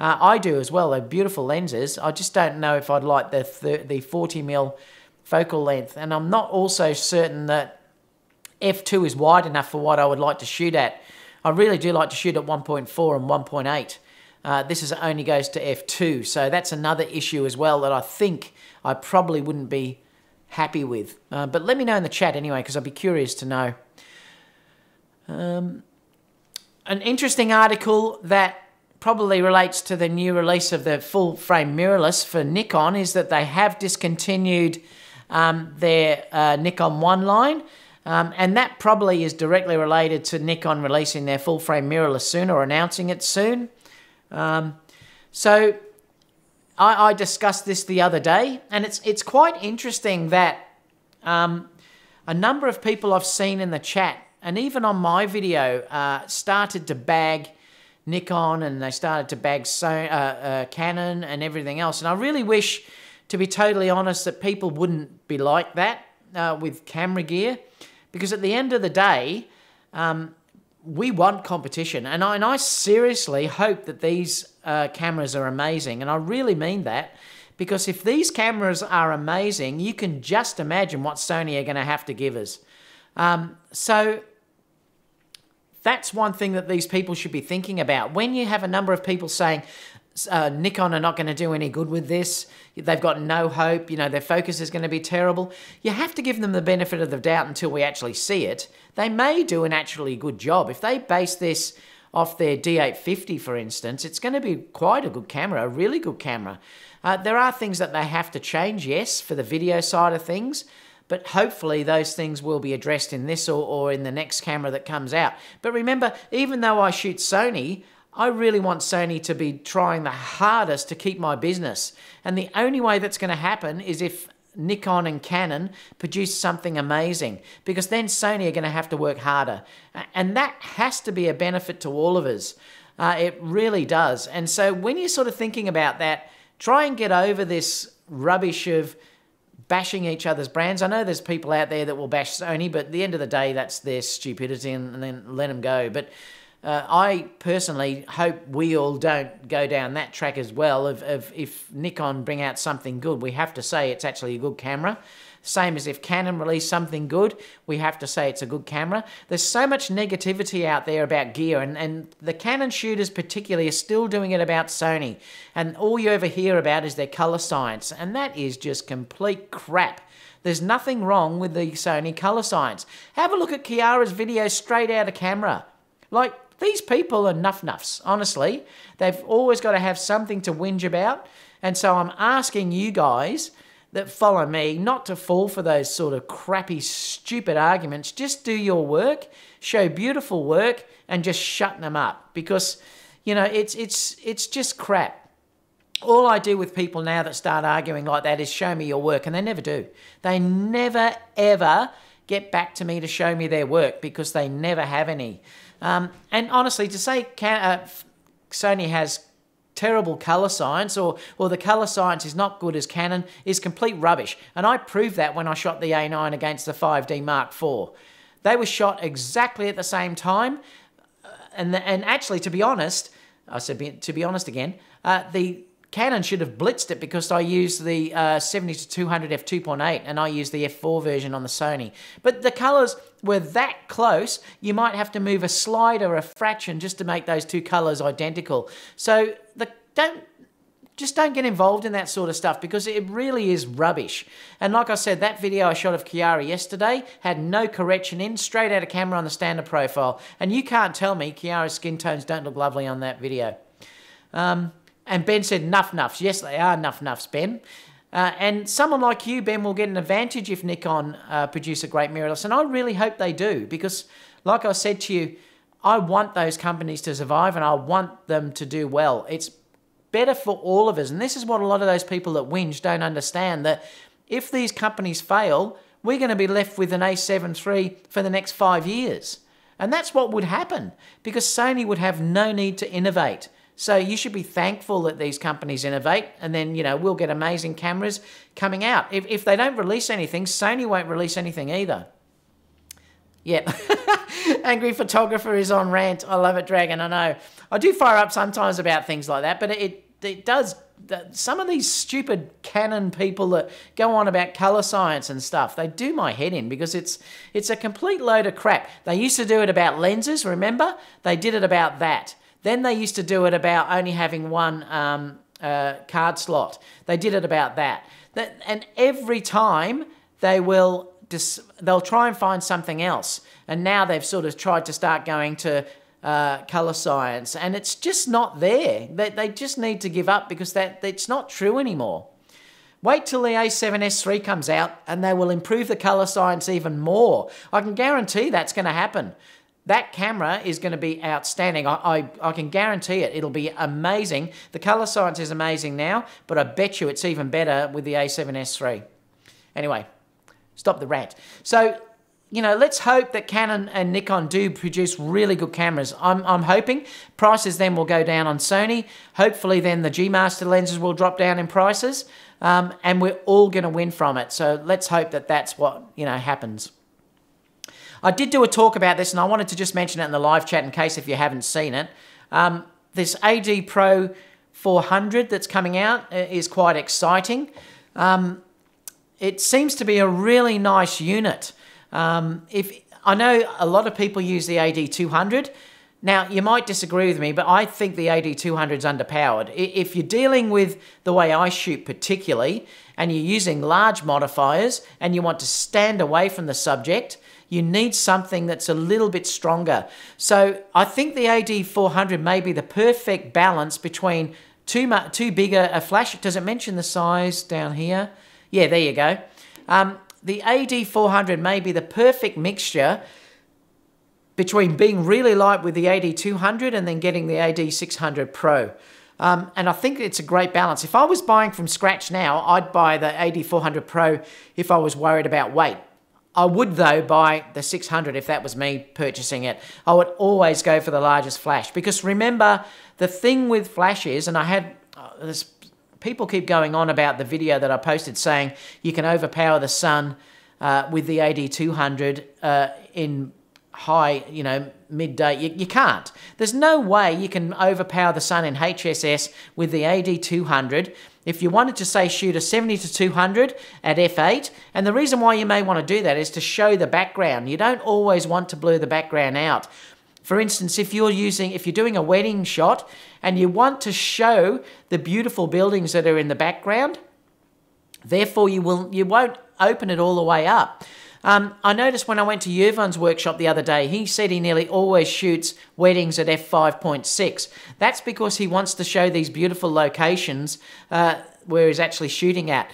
Uh, I do as well. They're beautiful lenses. I just don't know if I'd like the the 40 mil focal length, and I'm not also certain that f2 is wide enough for what I would like to shoot at. I really do like to shoot at 1.4 and 1.8. Uh, this is only goes to f2, so that's another issue as well that I think I probably wouldn't be happy with. Uh, but let me know in the chat anyway, because I'd be curious to know. Um, an interesting article that probably relates to the new release of the full frame mirrorless for Nikon is that they have discontinued um, their uh, Nikon 1 line. Um, and that probably is directly related to Nikon releasing their full frame mirrorless soon or announcing it soon. Um, so I, I, discussed this the other day, and it's it's quite interesting that um, a number of people I've seen in the chat and even on my video uh, started to bag Nikon and they started to bag so, uh, uh, Canon and everything else. And I really wish, to be totally honest, that people wouldn't be like that uh, with camera gear. Because at the end of the day, um, we want competition. And I, and I seriously hope that these uh, cameras are amazing. And I really mean that. Because if these cameras are amazing, you can just imagine what Sony are going to have to give us. Um, so that's one thing that these people should be thinking about. When you have a number of people saying, uh, Nikon are not going to do any good with this. They've got no hope. You know, their focus is going to be terrible. You have to give them the benefit of the doubt until we actually see it. They may do an actually good job. If they base this off their D850, for instance, it's going to be quite a good camera, a really good camera. Uh, there are things that they have to change, yes, for the video side of things, but hopefully those things will be addressed in this or, or in the next camera that comes out. But remember, even though I shoot Sony, I really want Sony to be trying the hardest to keep my business. And the only way that's going to happen is if Nikon and Canon produce something amazing because then Sony are going to have to work harder. And that has to be a benefit to all of us. Uh, it really does. And so when you're sort of thinking about that, try and get over this rubbish of bashing each other's brands. I know there's people out there that will bash Sony, but at the end of the day, that's their stupidity and, and then let them go. But uh, I personally hope we all don't go down that track as well. Of, of if Nikon bring out something good, we have to say it's actually a good camera. Same as if Canon release something good, we have to say it's a good camera. There's so much negativity out there about gear, and, and the Canon shooters particularly are still doing it about Sony. And all you ever hear about is their color science, and that is just complete crap. There's nothing wrong with the Sony color science. Have a look at Kiara's video straight out of camera. Like, these people are nuff nuffs, honestly. They've always got to have something to whinge about. And so I'm asking you guys that follow me not to fall for those sort of crappy, stupid arguments. Just do your work, show beautiful work, and just shut them up because you know it's it's it's just crap. All I do with people now that start arguing like that is show me your work, and they never do. They never ever get back to me to show me their work because they never have any. Um, and honestly, to say can, uh, Sony has terrible color science or, or the color science is not good as Canon is complete rubbish. And I proved that when I shot the A9 against the 5D Mark IV. They were shot exactly at the same time. Uh, and, the, and actually, to be honest, I said to be honest again, uh, the Canon should have blitzed it because I used the uh, 70 to 200 f2.8 and I used the f4 version on the Sony. But the colors were that close, you might have to move a slide or a fraction just to make those two colors identical. So the don't just don't get involved in that sort of stuff because it really is rubbish. And like I said, that video I shot of Kiara yesterday had no correction in, straight out of camera on the standard profile. And you can't tell me Kiara's skin tones don't look lovely on that video. Um, and Ben said, nuff nuffs. Yes, they are nuff nuffs, Ben. Uh, and someone like you, Ben, will get an advantage if Nikon uh, produce a great mirrorless. And I really hope they do because, like I said to you, I want those companies to survive and I want them to do well. It's better for all of us. And this is what a lot of those people that whinge don't understand that if these companies fail, we're going to be left with an A7 III for the next five years. And that's what would happen because Sony would have no need to innovate. So you should be thankful that these companies innovate, and then you know we'll get amazing cameras coming out. If if they don't release anything, Sony won't release anything either. Yeah, angry photographer is on rant. I love it, Dragon. I know. I do fire up sometimes about things like that, but it it does. Some of these stupid Canon people that go on about color science and stuff, they do my head in because it's it's a complete load of crap. They used to do it about lenses. Remember, they did it about that. Then they used to do it about only having one um, uh, card slot. They did it about that. that and every time they will they'll try and find something else. And now they've sort of tried to start going to uh, color science, and it's just not there. They, they just need to give up because that it's not true anymore. Wait till the A7S III comes out and they will improve the color science even more. I can guarantee that's going to happen that camera is going to be outstanding. I, I, I, can guarantee it. It'll be amazing. The color science is amazing now, but I bet you it's even better with the A7S III. Anyway, stop the rant. So, you know, let's hope that Canon and Nikon do produce really good cameras. I'm, I'm hoping prices then will go down on Sony. Hopefully then the G Master lenses will drop down in prices. Um, and we're all going to win from it. So let's hope that that's what, you know, happens. I did do a talk about this, and I wanted to just mention it in the live chat in case if you haven't seen it. Um, this AD Pro 400 that's coming out uh, is quite exciting. Um, it seems to be a really nice unit. Um, if I know a lot of people use the AD 200. Now, you might disagree with me, but I think the AD 200 is underpowered. If you're dealing with the way I shoot particularly, and you're using large modifiers, and you want to stand away from the subject, you need something that's a little bit stronger. So I think the AD400 may be the perfect balance between too, much, too bigger a flash. Does it mention the size down here? Yeah, there you go. Um, the AD400 may be the perfect mixture between being really light with the AD200 and then getting the AD600 Pro. Um, and I think it's a great balance. If I was buying from scratch now, I'd buy the AD400 Pro if I was worried about weight. I would, though, buy the 600 if that was me purchasing it. I would always go for the largest flash because remember, the thing with flash is, and I had uh, this, people keep going on about the video that I posted saying you can overpower the sun uh, with the AD200 uh, in high, you know, midday. You, you can't. There's no way you can overpower the sun in HSS with the AD200 if you wanted to say shoot a 70 to 200 at f8 and the reason why you may want to do that is to show the background. You don't always want to blur the background out. For instance if you're using if you're doing a wedding shot and you want to show the beautiful buildings that are in the background therefore you will you won't open it all the way up um, I noticed when I went to Yuvon's workshop the other day, he said he nearly always shoots weddings at f5.6. That's because he wants to show these beautiful locations uh, where he's actually shooting at.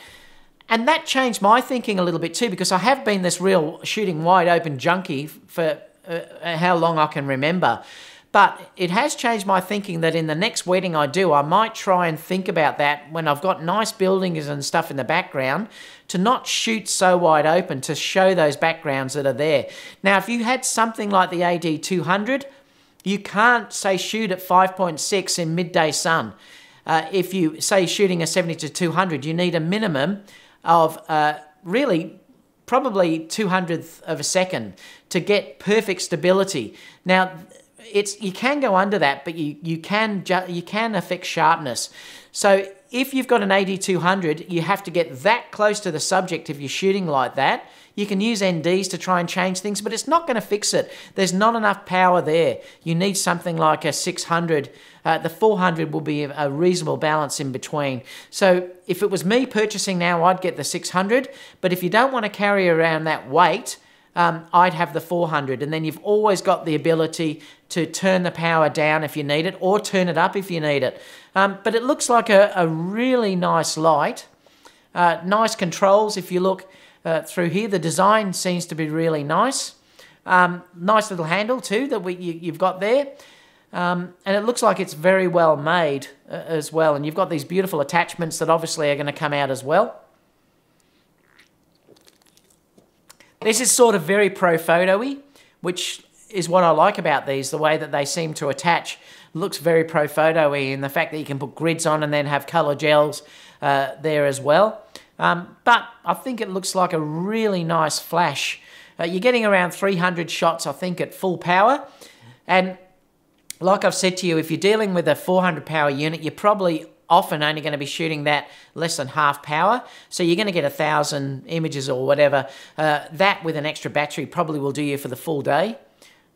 And that changed my thinking a little bit too, because I have been this real shooting wide open junkie for uh, how long I can remember. But it has changed my thinking that in the next wedding I do, I might try and think about that when I've got nice buildings and stuff in the background to not shoot so wide open to show those backgrounds that are there. Now, if you had something like the AD200, you can't say shoot at 5.6 in midday sun. Uh, if you say shooting a 70 to 200, you need a minimum of uh, really probably 200th of a second to get perfect stability. Now, it's you can go under that, but you you can you can affect sharpness. So if you've got an AD200, you have to get that close to the subject if you're shooting like that. You can use NDs to try and change things, but it's not going to fix it. There's not enough power there. You need something like a 600. Uh, the 400 will be a reasonable balance in between. So if it was me purchasing now, I'd get the 600. But if you don't want to carry around that weight, um, I'd have the 400. And then you've always got the ability to turn the power down if you need it or turn it up if you need it. Um, but it looks like a, a really nice light. Uh, nice controls if you look uh, through here. The design seems to be really nice. Um, nice little handle too that we, you, have got there. Um, and it looks like it's very well made uh, as well. And you've got these beautiful attachments that obviously are going to come out as well. This is sort of very Profoto-y, which is what I like about these, the way that they seem to attach. Looks very Profoto-y and the fact that you can put grids on and then have color gels uh, there as well. Um, but I think it looks like a really nice flash. Uh, you're getting around 300 shots, I think, at full power. And like I've said to you, if you're dealing with a 400 power unit, you're probably often only going to be shooting that less than half power. So you're going to get a thousand images or whatever. Uh, that with an extra battery probably will do you for the full day.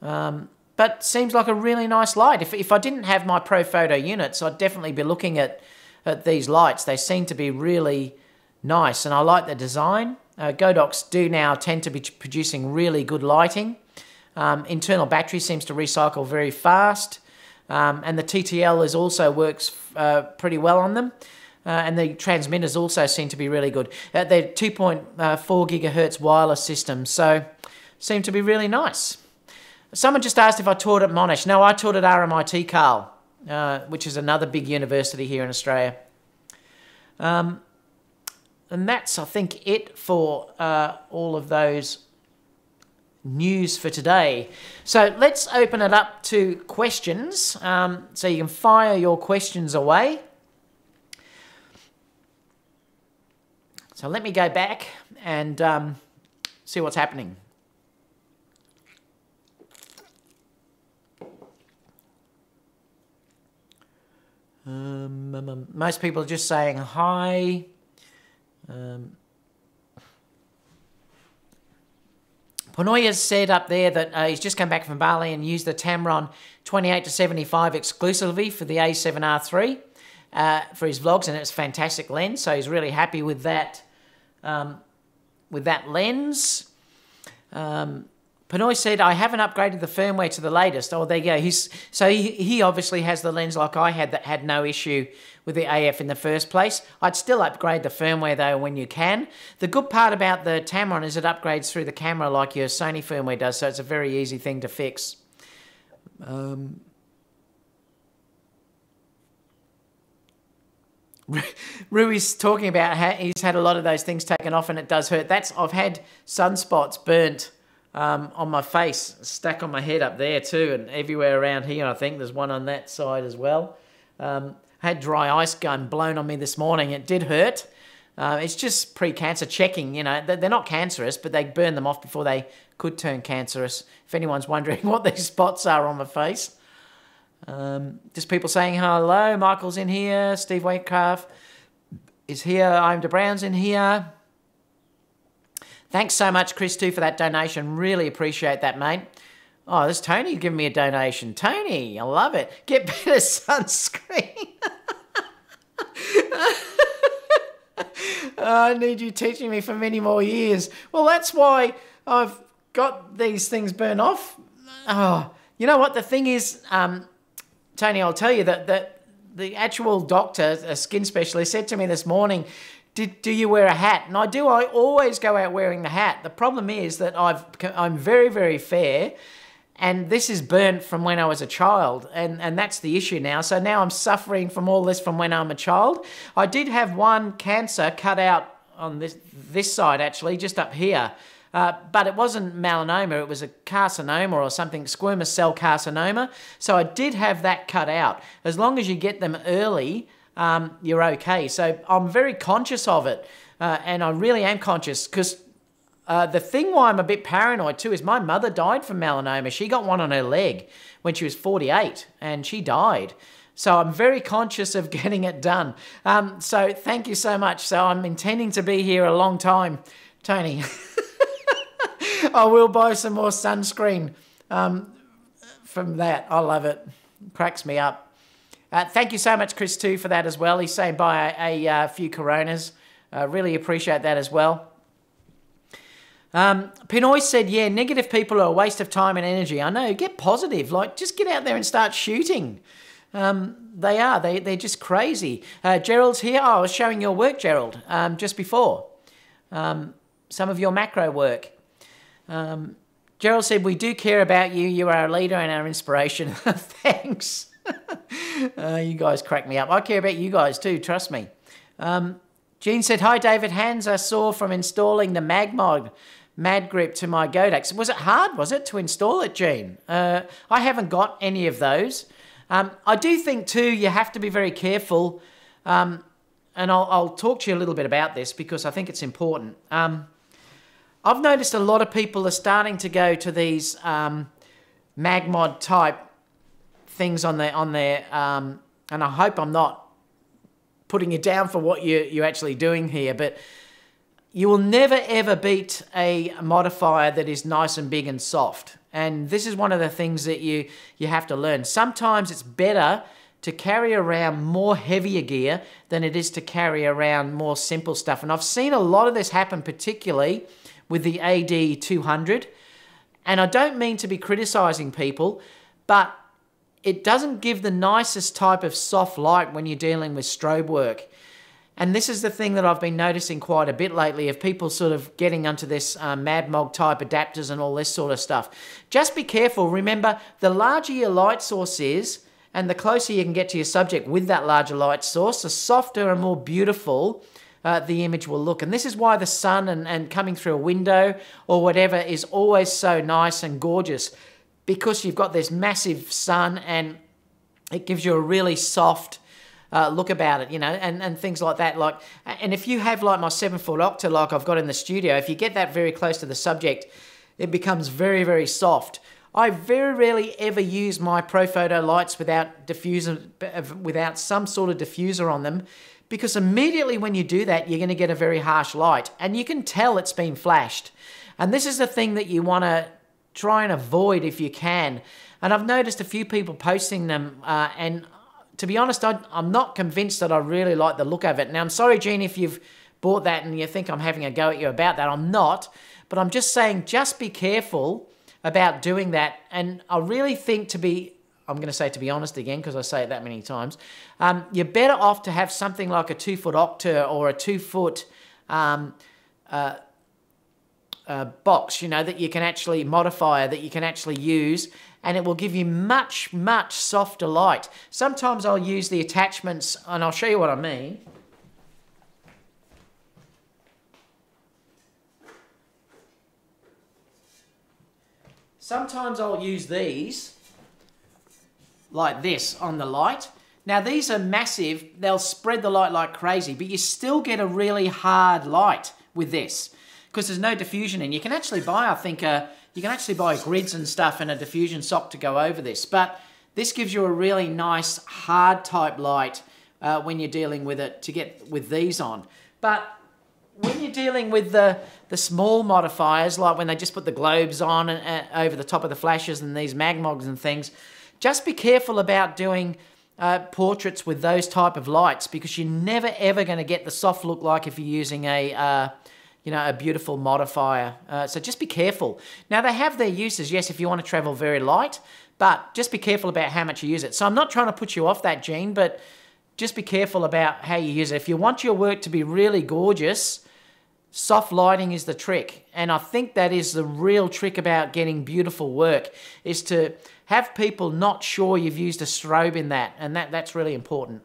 Um, but seems like a really nice light. If, if I didn't have my Profoto units, I'd definitely be looking at, at these lights. They seem to be really nice and I like the design. Uh, Godox do now tend to be producing really good lighting. Um, internal battery seems to recycle very fast. Um, and the TTL is also works uh, pretty well on them. Uh, and the transmitters also seem to be really good. Uh, they're 2.4 uh, gigahertz wireless systems, so seem to be really nice. Someone just asked if I taught at Monash. No, I taught at RMIT, Carl, uh, which is another big university here in Australia. Um, and that's, I think, it for uh, all of those news for today. So let's open it up to questions. Um, so you can fire your questions away. So let me go back and um, see what's happening. Um, um, um most people are just saying hi. Um, Ponoy has said up there that uh, he's just come back from Bali and used the Tamron 28 to 75 exclusively for the A7R3 uh, for his vlogs, and it's a fantastic lens. So he's really happy with that. Um, with that lens. Um, Panoy said, I haven't upgraded the firmware to the latest. Oh, there you go. He's, so he, he obviously has the lens like I had that had no issue with the AF in the first place. I'd still upgrade the firmware though when you can. The good part about the Tamron is it upgrades through the camera like your Sony firmware does, so it's a very easy thing to fix. Um, Rui's talking about how he's had a lot of those things taken off and it does hurt. That's I've had sunspots burnt um, on my face, stuck on my head up there too, and everywhere around here. I think there's one on that side as well. Um, I had dry ice gun blown on me this morning. It did hurt, Uh, it's just pre-cancer checking. You know, they're not cancerous, but they burn them off before they could turn cancerous. If anyone's wondering what these spots are on the face. Um, just people saying hello. Michael's in here. Steve Waycraft is here. I'm De Brown's in here. Thanks so much, Chris, too, for that donation. Really appreciate that, mate. Oh, there's Tony giving me a donation. Tony, I love it. Get better sunscreen. I need you teaching me for many more years. Well, that's why I've got these things burn off. Oh, you know what? The thing is, um, Tony, I'll tell you that, that the actual doctor, a skin specialist, said to me this morning, do you wear a hat? And I do. I always go out wearing the hat. The problem is that I've, I'm very, very fair and this is burnt from when I was a child, and, and that's the issue now. So now I'm suffering from all this from when I'm a child. I did have one cancer cut out on this, this side, actually, just up here. Uh, but it wasn't melanoma, it was a carcinoma or something, squamous cell carcinoma. So I did have that cut out. As long as you get them early, um, you're okay. So I'm very conscious of it. Uh, and I really am conscious because uh, the thing why I'm a bit paranoid too is my mother died from melanoma. She got one on her leg when she was 48 and she died. So I'm very conscious of getting it done. Um, so thank you so much. So I'm intending to be here a long time, Tony. I will buy some more sunscreen um, from that. I love it. Cracks me up. Uh, thank you so much, Chris, too, for that as well. He's saying buy a, a, a uh, few Coronas. Uh, really appreciate that as well. Um, Pinoy said, yeah, negative people are a waste of time and energy. I know, get positive. Like, just get out there and start shooting. Um, they are. They, they're just crazy. Uh, Gerald's here. Oh, I was showing your work, Gerald, um, just before. Um, some of your macro work. Um, Gerald said, We do care about you. You are a leader and our inspiration. Thanks. uh, you guys crack me up. I care about you guys too, trust me. Um, Jean said, Hi, David. Hands are sore from installing the MagMod Mad Grip to my Godox. Was it hard, was it, to install it, Jean? Uh, I haven't got any of those. Um, I do think, too, you have to be very careful. Um, and I'll, I'll, talk to you a little bit about this because I think it's important. Um, I've noticed a lot of people are starting to go to these um, magmod type things on their on their um, and I hope I'm not putting you down for what you you're actually doing here, but you will never ever beat a modifier that is nice and big and soft. And this is one of the things that you you have to learn. Sometimes it's better to carry around more heavier gear than it is to carry around more simple stuff. And I've seen a lot of this happen particularly with the AD200. And I don't mean to be criticizing people, but it doesn't give the nicest type of soft light when you're dealing with strobe work. And this is the thing that I've been noticing quite a bit lately of people sort of getting onto this um, MagMod type adapters and all this sort of stuff. Just be careful. Remember, the larger your light source is, and the closer you can get to your subject with that larger light source, the softer and more beautiful uh, the image will look. And this is why the sun and, and coming through a window or whatever is always so nice and gorgeous because you've got this massive sun and it gives you a really soft uh, look about it, you know, and, and things like that. Like, and if you have like my seven foot octa like I've got in the studio, if you get that very close to the subject, it becomes very, very soft. I very rarely ever use my Profoto lights without diffuser, without some sort of diffuser on them because immediately when you do that, you're going to get a very harsh light and you can tell it's been flashed. And this is the thing that you want to try and avoid if you can. And I've noticed a few people posting them uh, and to be honest, I, am not convinced that I really like the look of it. Now, I'm sorry, Gene, if you've bought that and you think I'm having a go at you about that. I'm not. But I'm just saying, just be careful about doing that. And I really think to be I'm going to say to be honest again because I say it that many times. Um, you're better off to have something like a two foot octa or a two foot um, uh, uh, box, you know, that you can actually modify, that you can actually use, and it will give you much, much softer light. Sometimes I'll use the attachments, and I'll show you what I mean. Sometimes I'll use these like this on the light Now these are massive, they'll spread the light like crazy, but you still get a really hard light with this because there's no diffusion in. You can actually buy, I think, uh, you can actually buy grids and stuff and a diffusion sock to go over this, but this gives you a really nice hard type light uh, when you're dealing with it to get with these on. But when you're dealing with the, the small modifiers, like when they just put the globes on and, uh, over the top of the flashes and these MagMods and things, just be careful about doing uh, portraits with those type of lights because you're never ever going to get the soft look like if you're using a uh, you know a beautiful modifier. Uh, so just be careful. Now they have their uses. Yes, if you want to travel very light, but just be careful about how much you use it. So I'm not trying to put you off that gene, but just be careful about how you use it. If you want your work to be really gorgeous, soft lighting is the trick. And I think that is the real trick about getting beautiful work is to have people not sure you've used a strobe in that. And that, that's really important.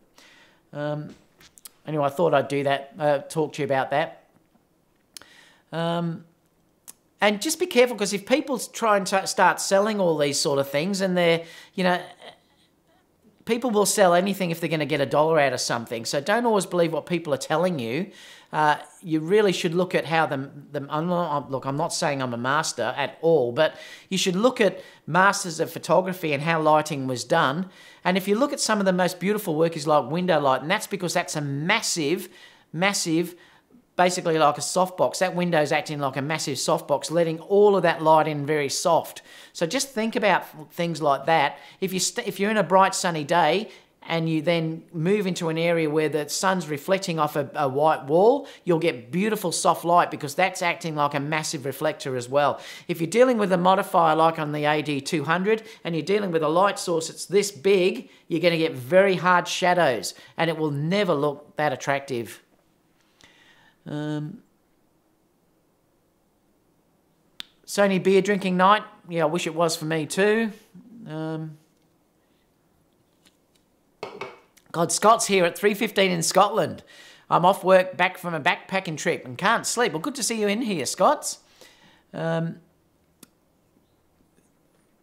Um, anyway, I thought I'd do that, uh, talk to you about that. Um, and just be careful because if people try and start selling all these sort of things and they're, you know, people will sell anything if they're going to get a dollar out of something. So don't always believe what people are telling you. Uh, you really should look at how the, the I'm not, look, I'm not saying I'm a master at all, but you should look at masters of photography and how lighting was done. And if you look at some of the most beautiful work is like window light, and that's because that's a massive, massive basically like a softbox. That window's acting like a massive softbox, letting all of that light in very soft. So just think about things like that. If, you if you're in a bright sunny day and you then move into an area where the sun's reflecting off a, a, white wall, you'll get beautiful soft light because that's acting like a massive reflector as well. If you're dealing with a modifier like on the AD200 and you're dealing with a light source that's this big, you're going to get very hard shadows and it will never look that attractive. Um, Sony beer drinking night. Yeah, I wish it was for me too. Um, God, Scott's here at 3.15 in Scotland. I'm off work back from a backpacking trip and can't sleep. Well, good to see you in here, Scott's. Um,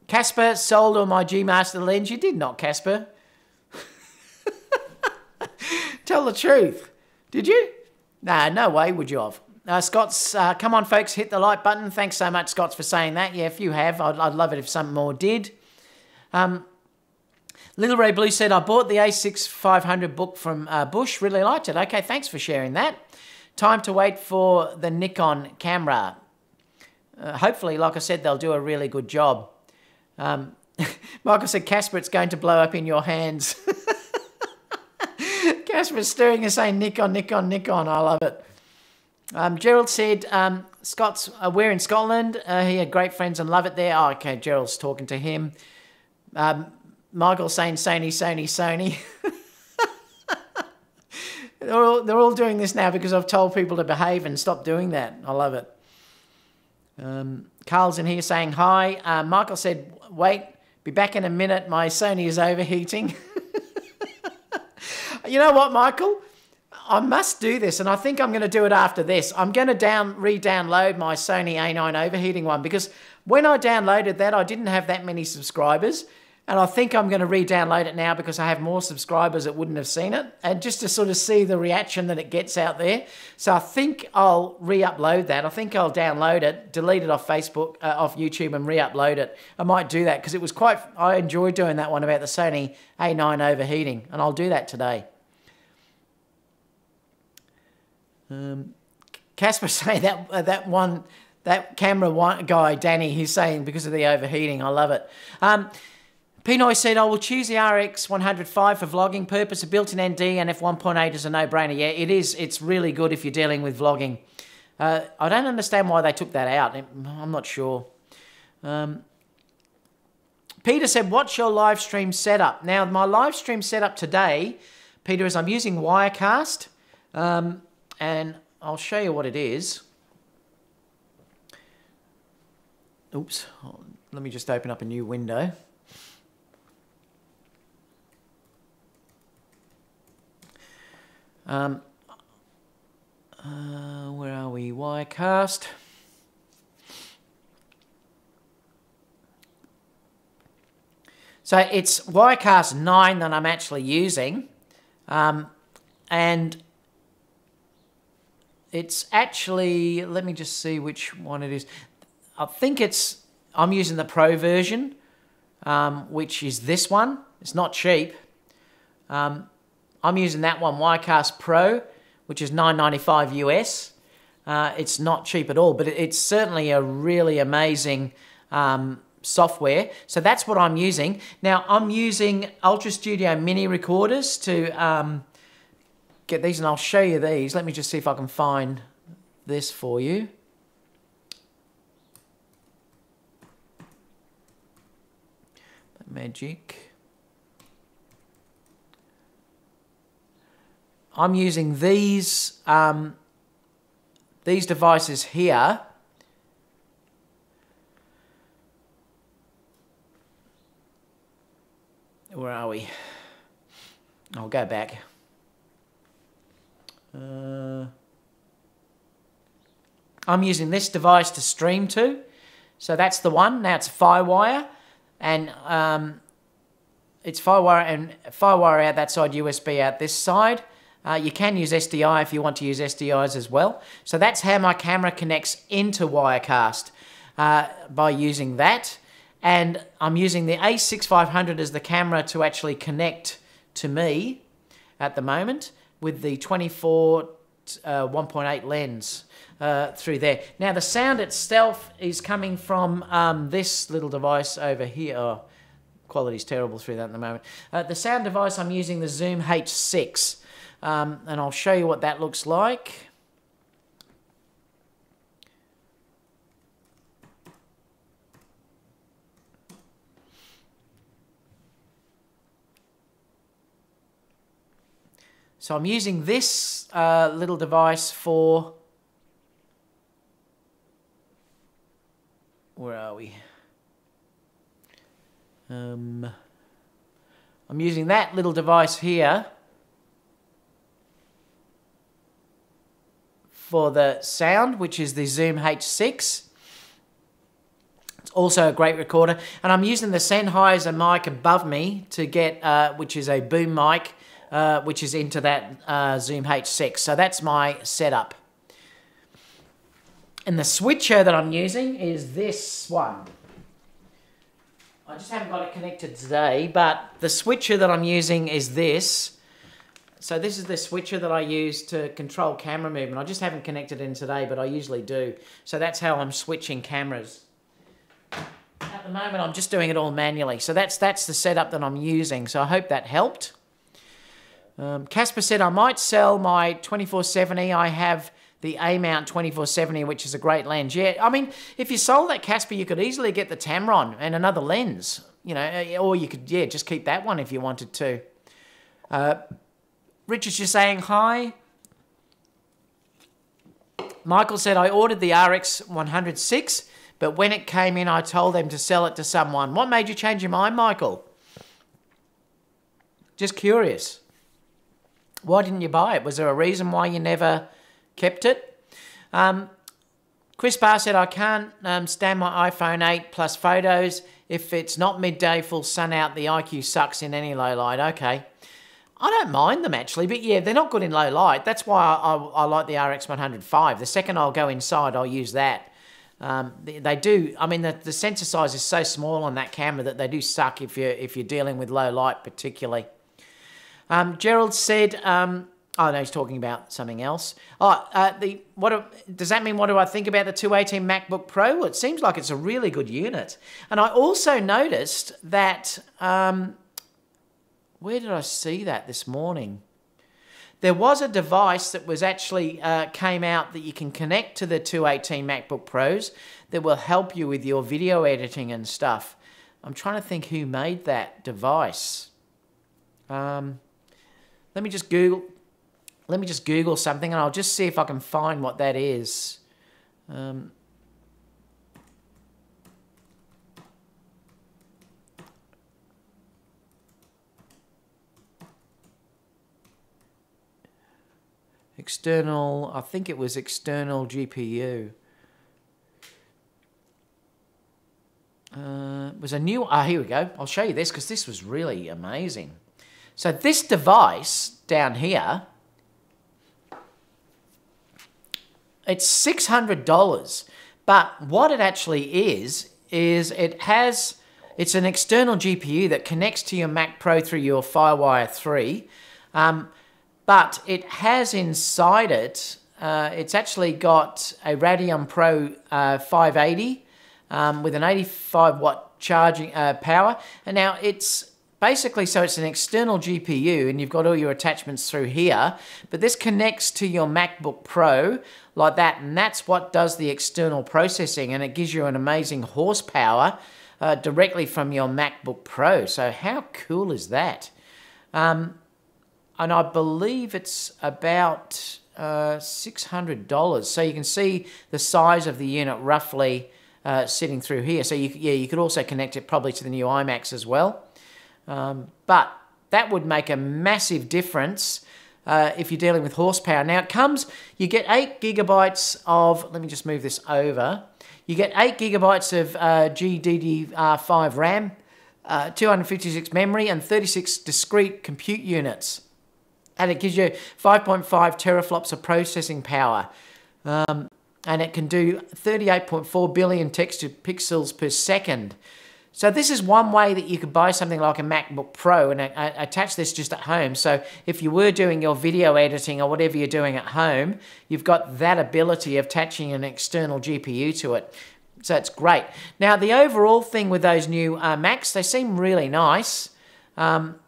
Casper sold all my G Master lens. You did not, Casper. Tell the truth. Did you? Nah, no way would you have. Uh, Scott's, uh, come on, folks, hit the like button. Thanks so much, Scott's, for saying that. Yeah, if you have, I'd, I'd love it if some more did. Um, Little Ray Blue said, I bought the A6 500 book from uh, Busch. Really liked it. Okay, thanks for sharing that. Time to wait for the Nikon camera. Uh, hopefully, like I said, they'll do a really good job. Um, Michael said, Casper, it's going to blow up in your hands. Casper's staring and saying Nikon, Nikon, Nikon. I love it. Um, Gerald said, um, Scott's, uh, we're in Scotland. Uh, he had great friends and love it there. Oh, okay, Gerald's talking to him. Um, Michael saying Sony, Sony, Sony. they're, all, they're all doing this now because I've told people to behave and stop doing that. I love it. Um, Carl's in here saying hi. Uh, Michael said, wait, be back in a minute. My Sony is overheating. You know what, Michael? I must do this, and I think I'm going to do it after this. I'm going to down re-download my Sony A9 overheating one because when I downloaded that, I didn't have that many subscribers. And I think I'm going to re-download it now because I have more subscribers that wouldn't have seen it. And just to sort of see the reaction that it gets out there. So I think I'll re-upload that. I think I'll download it, delete it off Facebook, uh, off YouTube and re-upload it. I might do that because it was quite, I enjoyed doing that one about the Sony A9 overheating. And I'll do that today. Um, Casper saying that uh, that one that camera one guy Danny he's saying because of the overheating. I love it. Um, Pinoy said, I will choose the RX 105 for vlogging purpose. A built-in ND and f1.8 is a no-brainer. Yeah, it is. It's really good if you're dealing with vlogging. Uh, I don't understand why they took that out. I'm not sure. Um, Peter said, what's your live stream setup? Now, my live stream setup today, Peter, is I'm using Wirecast. Um, and I'll show you what it is. Oops, let me just open up a new window. Um, uh, where are we? Wirecast. So it's Wirecast 9 that I'm actually using. Um, and it's actually, let me just see which one it is. I think it's, I'm using the Pro version, um, which is this one. It's not cheap. Um, I'm using that one, Wirecast Pro, which is 9.95 US. Uh, it's not cheap at all, but it's certainly a really amazing um, software. So that's what I'm using. Now I'm using Ultra Studio Mini recorders to um, get these, and I'll show you these. Let me just see if I can find this for you. Magic. I'm using these um, these devices here. Where are we? I'll go back. Uh, I'm using this device to stream to. So that's the one. Now it's Firewire. And um, it's Firewire and Firewire out that side, USB out this side. Uh, you can use SDI if you want to use SDIs as well. So that's how my camera connects into Wirecast uh, by using that. And I'm using the A6500 as the camera to actually connect to me at the moment with the 24 uh, 1.8 lens uh, through there. Now the sound itself is coming from um, this little device over here. Oh, quality's terrible through that at the moment. Uh, the sound device I'm using the Zoom H6 um, and I'll show you what that looks like. So I'm using this uh, little device for, where are we? Um, I'm using that little device here for the sound, which is the Zoom H6. It's also a great recorder. And I'm using the Sennheiser mic above me to get, uh, which is a boom mic, uh, which is into that uh, Zoom H6. So that's my setup. And the switcher that I'm using is this one. I just haven't got it connected today, but the switcher that I'm using is this. So this is the switcher that I use to control camera movement. I just haven't connected in today, but I usually do. So that's how I'm switching cameras. At the moment, I'm just doing it all manually. So that's that's the setup that I'm using. So I hope that helped. Um, Casper said, I might sell my 2470. I have the A-mount 2470, which is a great lens. Yeah, I mean, if you sold that Casper, you could easily get the Tamron and another lens. You know, or you could, yeah, just keep that one if you wanted to. Uh, Richard's just saying hi. Michael said, I ordered the RX 106, but when it came in, I told them to sell it to someone. What made you change your mind, Michael? Just curious. Why didn't you buy it? Was there a reason why you never kept it? Um, Chris Barr said, I can't um, stand my iPhone 8 plus photos. If it's not midday, full sun out, the IQ sucks in any low light. Okay. I don't mind them actually, but yeah, they're not good in low light. That's why I, I, I like the RX 105. The second I'll go inside, I'll use that. Um, they, they, do. I mean, the, the sensor size is so small on that camera that they do suck if you're if you're dealing with low light, particularly. Um, Gerald said, um, "Oh no, he's talking about something else." Oh, uh, the what do, does that mean? What do I think about the 218 MacBook Pro? Well, it seems like it's a really good unit, and I also noticed that. Um, where did I see that this morning? There was a device that was actually uh, came out that you can connect to the 218 MacBook Pros that will help you with your video editing and stuff. I'm trying to think who made that device. Um, let me just Google. Let me just Google something, and I'll just see if I can find what that is. Um, external, I think it was external GPU. uh, was a new. Ah, here we go. I'll show you this because this was really amazing. So this device down here, it's six hundred dollars. But what it actually is is it has it's an external GPU that connects to your Mac Pro through your FireWire 3, um, but it has inside it. Uh, it's actually got a Radeon Pro uh, 580 um, with an 85 watt charging uh, power. And now it's basically so it's an external GPU and you've got all your attachments through here, but this connects to your MacBook Pro like that, and that's what does the external processing, and it gives you an amazing horsepower uh, directly from your MacBook Pro. So how cool is that? Um, and I believe it's about uh, $600. So you can see the size of the unit roughly uh, sitting through here. So you, yeah, you could also connect it probably to the new iMacs as well. Um, but that would make a massive difference uh, if you're dealing with horsepower. Now it comes, you get eight gigabytes of, let me just move this over. You get eight gigabytes of uh, GDDR5 RAM, uh, 256 memory, and 36 discrete compute units. And it gives you 5.5 teraflops of processing power. Um, and it can do 38.4 billion texture pixels per second. So this is one way that you could buy something like a MacBook Pro and uh, attach this just at home. So if you were doing your video editing or whatever you're doing at home, you've got that ability of attaching an external GPU to it. So it's great. Now the overall thing with those new uh, Macs, they seem really nice. Um,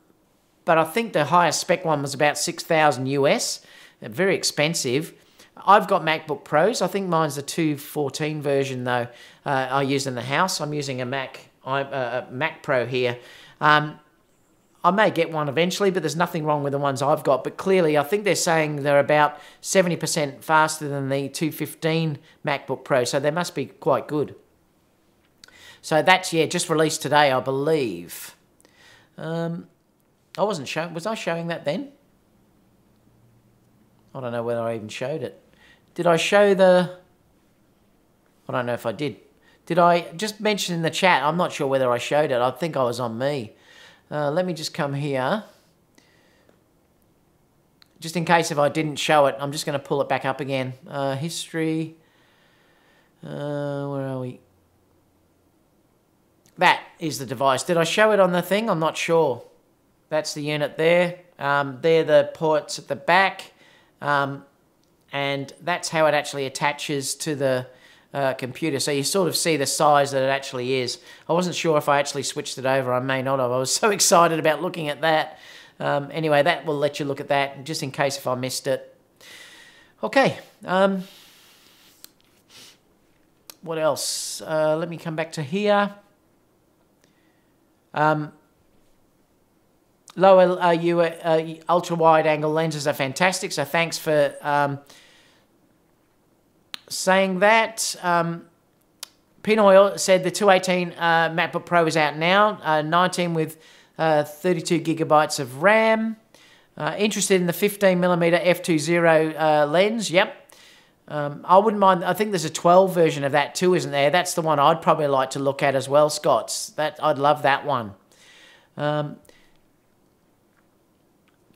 but I think the highest spec one was about 6,000 US. Very expensive. I've got MacBook Pros. I think mine's the 214 version though. Uh, I use in the house. I'm using a Mac, I, uh, Mac Pro here. Um, I may get one eventually, but there's nothing wrong with the ones I've got. But clearly, I think they're saying they're about 70% faster than the 215 MacBook Pro, so they must be quite good. So that's, yeah, just released today, I believe. Um, I wasn't showing, was I showing that then? I don't know whether I even showed it. Did I show the... I don't know if I did. Did I just mention in the chat? I'm not sure whether I showed it. I think I was on me. Uh, let me just come here. Just in case if I didn't show it, I'm just going to pull it back up again. Uh, history. Uh, where are we? That is the device. Did I show it on the thing? I'm not sure. That's the unit there. Um, they're the ports at the back. Um, and that's how it actually attaches to the uh, computer. So you sort of see the size that it actually is. I wasn't sure if I actually switched it over. I may not have. I was so excited about looking at that. Um, anyway, that will let you look at that just in case if I missed it. Okay. Um, what else? Uh, let me come back to here. Um, lower uh, U, uh, ultra wide angle lenses are fantastic. So thanks for um, saying that. Um, Pinoil said the 218 uh, MacBook Pro is out now, uh, 19 with uh, 32 gigabytes of RAM. Uh, interested in the 15mm f2.0 uh, lens? Yep. Um, I wouldn't mind. I think there's a 12 version of that too, isn't there? That's the one I'd probably like to look at as well, Scott's. That I'd love that one. Um,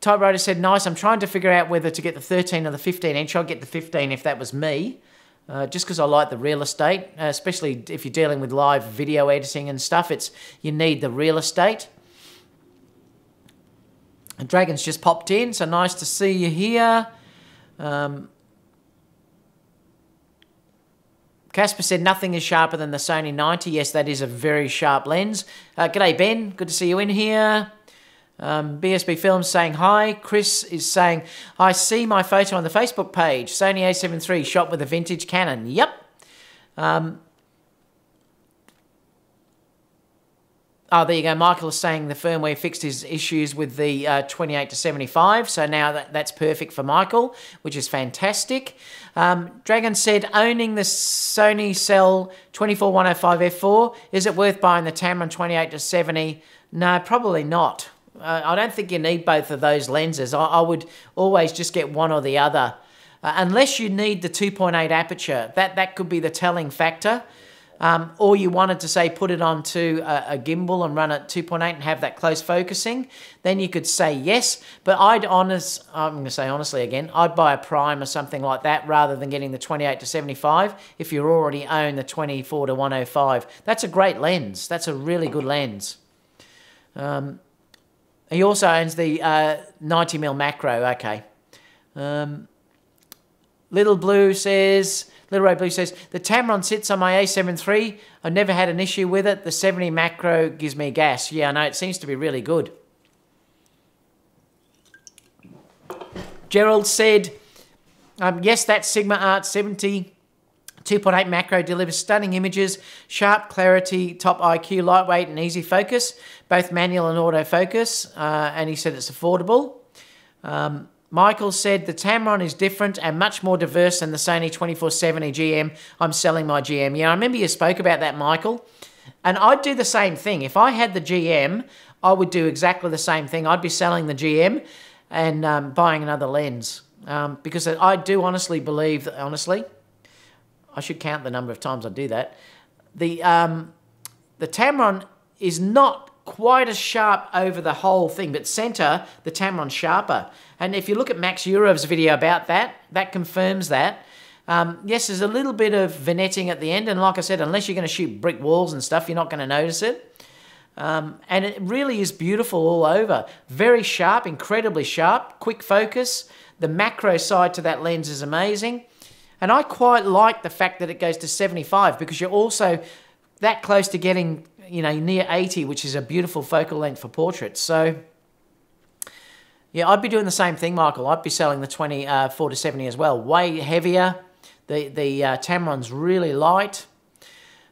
Typewriter said, nice. I'm trying to figure out whether to get the 13 or the 15 inch. I'll get the 15 if that was me uh, just because I like the real estate, uh, especially if you're dealing with live video editing and stuff. It's you need the real estate. And Dragon's just popped in, so nice to see you here. Um, Casper said nothing is sharper than the Sony 90. Yes, that is a very sharp lens. Uh, g'day, Ben. Good to see you in here. Um, BSB Films saying hi. Chris is saying, I see my photo on the Facebook page. Sony a7 III shot with a vintage Canon. Yep. Um, oh, there you go. Michael is saying the firmware fixed his issues with the uh, 28 to 75. So now that, that's perfect for Michael, which is fantastic. Um, Dragon said, owning the Sony Cell 24105F4, is it worth buying the Tamron 28 to 70? No, probably not. I don't think you need both of those lenses. I, I would always just get one or the other. Uh, unless you need the 2.8 aperture. That, that could be the telling factor. um, or you wanted to say put it onto a, a gimbal and run at 2.8 and have that close focusing, then you could say yes. But I'd honest, I'm going to say honestly again, I'd buy a Prime or something like that rather than getting the 28 to 75 if you already own the 24 to 105. That's a great lens. That's a really good lens. Um, he also owns the uh, 90mm macro. Okay. Um, Little Blue says, Little Red Blue says, the Tamron sits on my A7 III. I've never had an issue with it. The 70 macro gives me gas. Yeah, I know, it seems to be really good. Gerald said, um, yes, that Sigma Art 70 2.8 macro delivers stunning images, sharp clarity, top IQ, lightweight, and easy focus, both manual and autofocus. Uh, and he said it's affordable. Um, Michael said the Tamron is different and much more diverse than the Sony 2470 GM. I'm selling my GM. Yeah, I remember you spoke about that, Michael. And I'd do the same thing. If I had the GM, I would do exactly the same thing. I'd be selling the GM and um, buying another lens. Um, because I do honestly believe, honestly, I should count the number of times I do that. The, um, the Tamron is not quite as sharp over the whole thing, but center, the Tamron's sharper. And if you look at Max Yuryev's video about that, that confirms that. Um, yes, there's a little bit of vignetting at the end, and like I said, unless you're going to shoot brick walls and stuff, you're not going to notice it. Um, and it really is beautiful all over. Very sharp, incredibly sharp, quick focus. The macro side to that lens is amazing. And I quite like the fact that it goes to 75 because you're also that close to getting you know, near 80, which is a beautiful focal length for portraits. So, yeah, I'd be doing the same thing, Michael. I'd be selling the 24 uh, to 70 as well. Way heavier. The, the uh, Tamron's really light.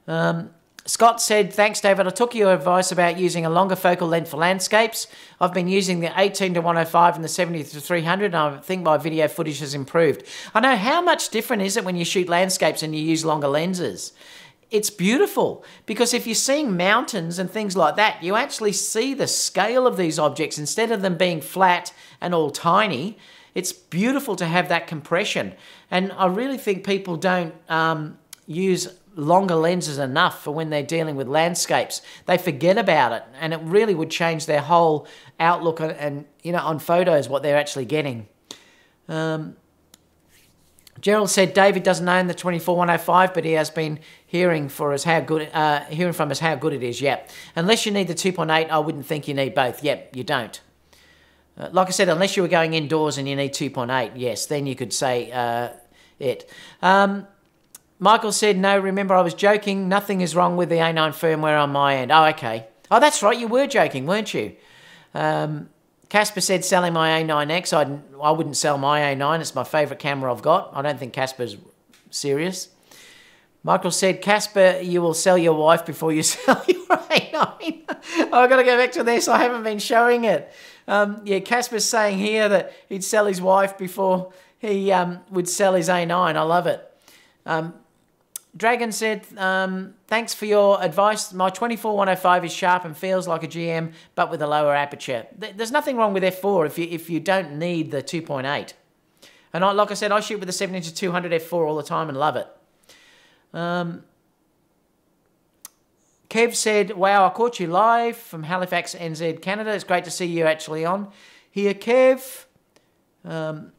Um, Scott said, Thanks, David. I took your advice about using a longer focal length for landscapes. I've been using the 18 to 105 and the 70 to 300, and I think my video footage has improved. I know how much different is it when you shoot landscapes and you use longer lenses? it's beautiful because if you're seeing mountains and things like that, you actually see the scale of these objects instead of them being flat and all tiny. It's beautiful to have that compression. And I really think people don't um, use longer lenses enough for when they're dealing with landscapes. They forget about it, and it really would change their whole outlook and, you know on photos what they're actually getting. Um, Gerald said David doesn't own the 24105, but he has been hearing for us how good, uh, hearing from us how good it is. Yep. Unless you need the 2.8, I wouldn't think you need both. Yep, you don't. Uh, like I said, unless you were going indoors and you need 2.8, yes, then you could say uh, it. Um, Michael said, no, remember I was joking. Nothing is wrong with the A9 firmware on my end. Oh, okay. Oh, that's right. You were joking, weren't you? Um, Casper said selling my A9X. I'd, I wouldn't sell my A9. It's my favourite camera I've got. I don't think Casper's serious. Michael said, Casper, you will sell your wife before you sell your A9. I've got to go back to this. I haven't been showing it. Um, yeah, Casper's saying here that he'd sell his wife before he um, would sell his A9. I love it. Um, Dragon said, um, thanks for your advice. My 24105 is sharp and feels like a GM, but with a lower aperture. There's nothing wrong with f4 if you, if you don't need the 2.8. And I, like I said, I shoot with the 7 inch 200 f4 all the time and love it. Um, Kev said, wow, I caught you live from Halifax, NZ, Canada. It's great to see you actually on here, Kev. Um,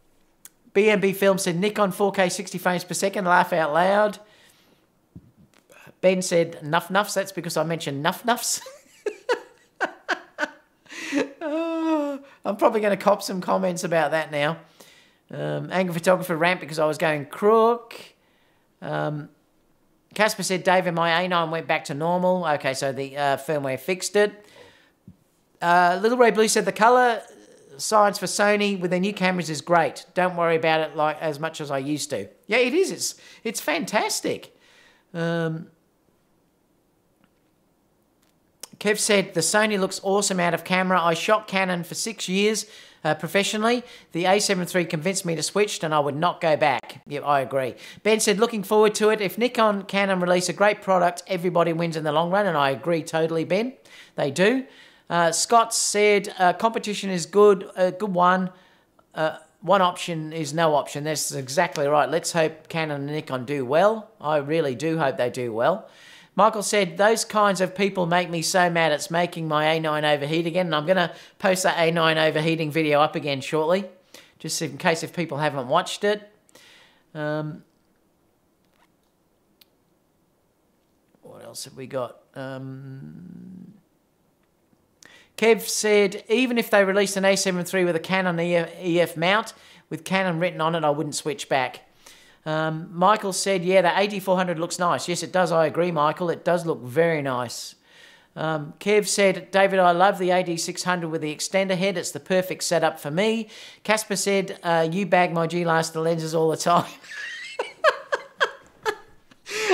BMB Film said, Nikon 4K 60 frames per second, laugh out loud. Ben said, Nuff Nuffs. That's because I mentioned Nuff Nuffs. I'm probably going to cop some comments about that now. Um, angry photographer rant because I was going crook. Um, Casper said, David, my A9 went back to normal. Okay, so the uh, firmware fixed it. Uh, Little Ray Blue said, the color science for Sony with their new cameras is great. Don't worry about it like as much as I used to. Yeah, it is. It's, it's fantastic. Um, Kev said, the Sony looks awesome out of camera. I shot Canon for six years uh, professionally. The A7 III convinced me to switch and I would not go back. Yep, I agree. Ben said, looking forward to it. If Nikon Canon release a great product, everybody wins in the long run. And I agree totally, Ben. They do. Uh, Scott said, uh, competition is good, a good one. Uh, one option is no option. That's exactly right. Let's hope Canon and Nikon do well. I really do hope they do well. Michael said, Those kinds of people make me so mad it's making my A9 overheat again. And I'm going to post that A9 overheating video up again shortly, just in case if people haven't watched it. Um, what else have we got? Um, Kev said, even if they released an A7 III with a Canon EF mount with Canon written on it, I wouldn't switch back. Um, Michael said, yeah, the AD400 looks nice. Yes, it does. I agree, Michael. It does look very nice. Um, Kev said, David, I love the AD600 with the extender head. It's the perfect setup for me. Casper said, uh, you bag my G-Master lenses all the time.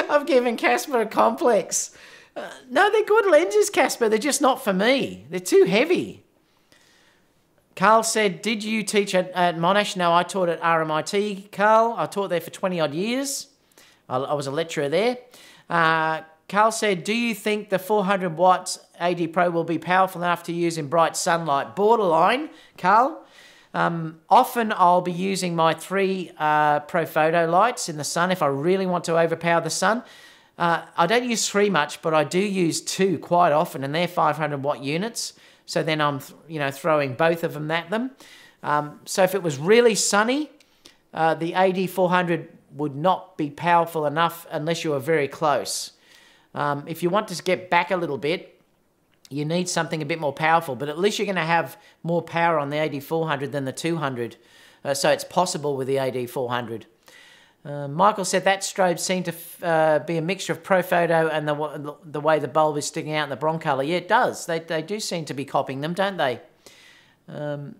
I've given Casper a complex. Uh, no, they're good lenses, Casper. They're just not for me. They're too heavy. Carl said, Did you teach at, at Monash? No, I taught at RMIT, Carl. I taught there for 20 odd years. I, I was a lecturer there. Uh, Carl said, Do you think the 400 watts AD Pro will be powerful enough to use in bright sunlight? Borderline, Carl. Um, often I'll be using my three uh, Profoto lights in the sun if I really want to overpower the sun. Uh, I don't use three much, but I do use two quite often, and they're 500 watt units. So then I'm, you know, throwing both of them at them. Um, so if it was really sunny, uh, the AD400 would not be powerful enough unless you were very close. Um, if you want to get back a little bit, you need something a bit more powerful, but at least you're going to have more power on the AD400 than the 200. Uh, so it's possible with the AD400. Uh, Michael said that strobe seemed to uh, be a mixture of Profoto and the, the way the bulb is sticking out in the Broncolor. Yeah, it does. They, they do seem to be copying them, don't they? Um,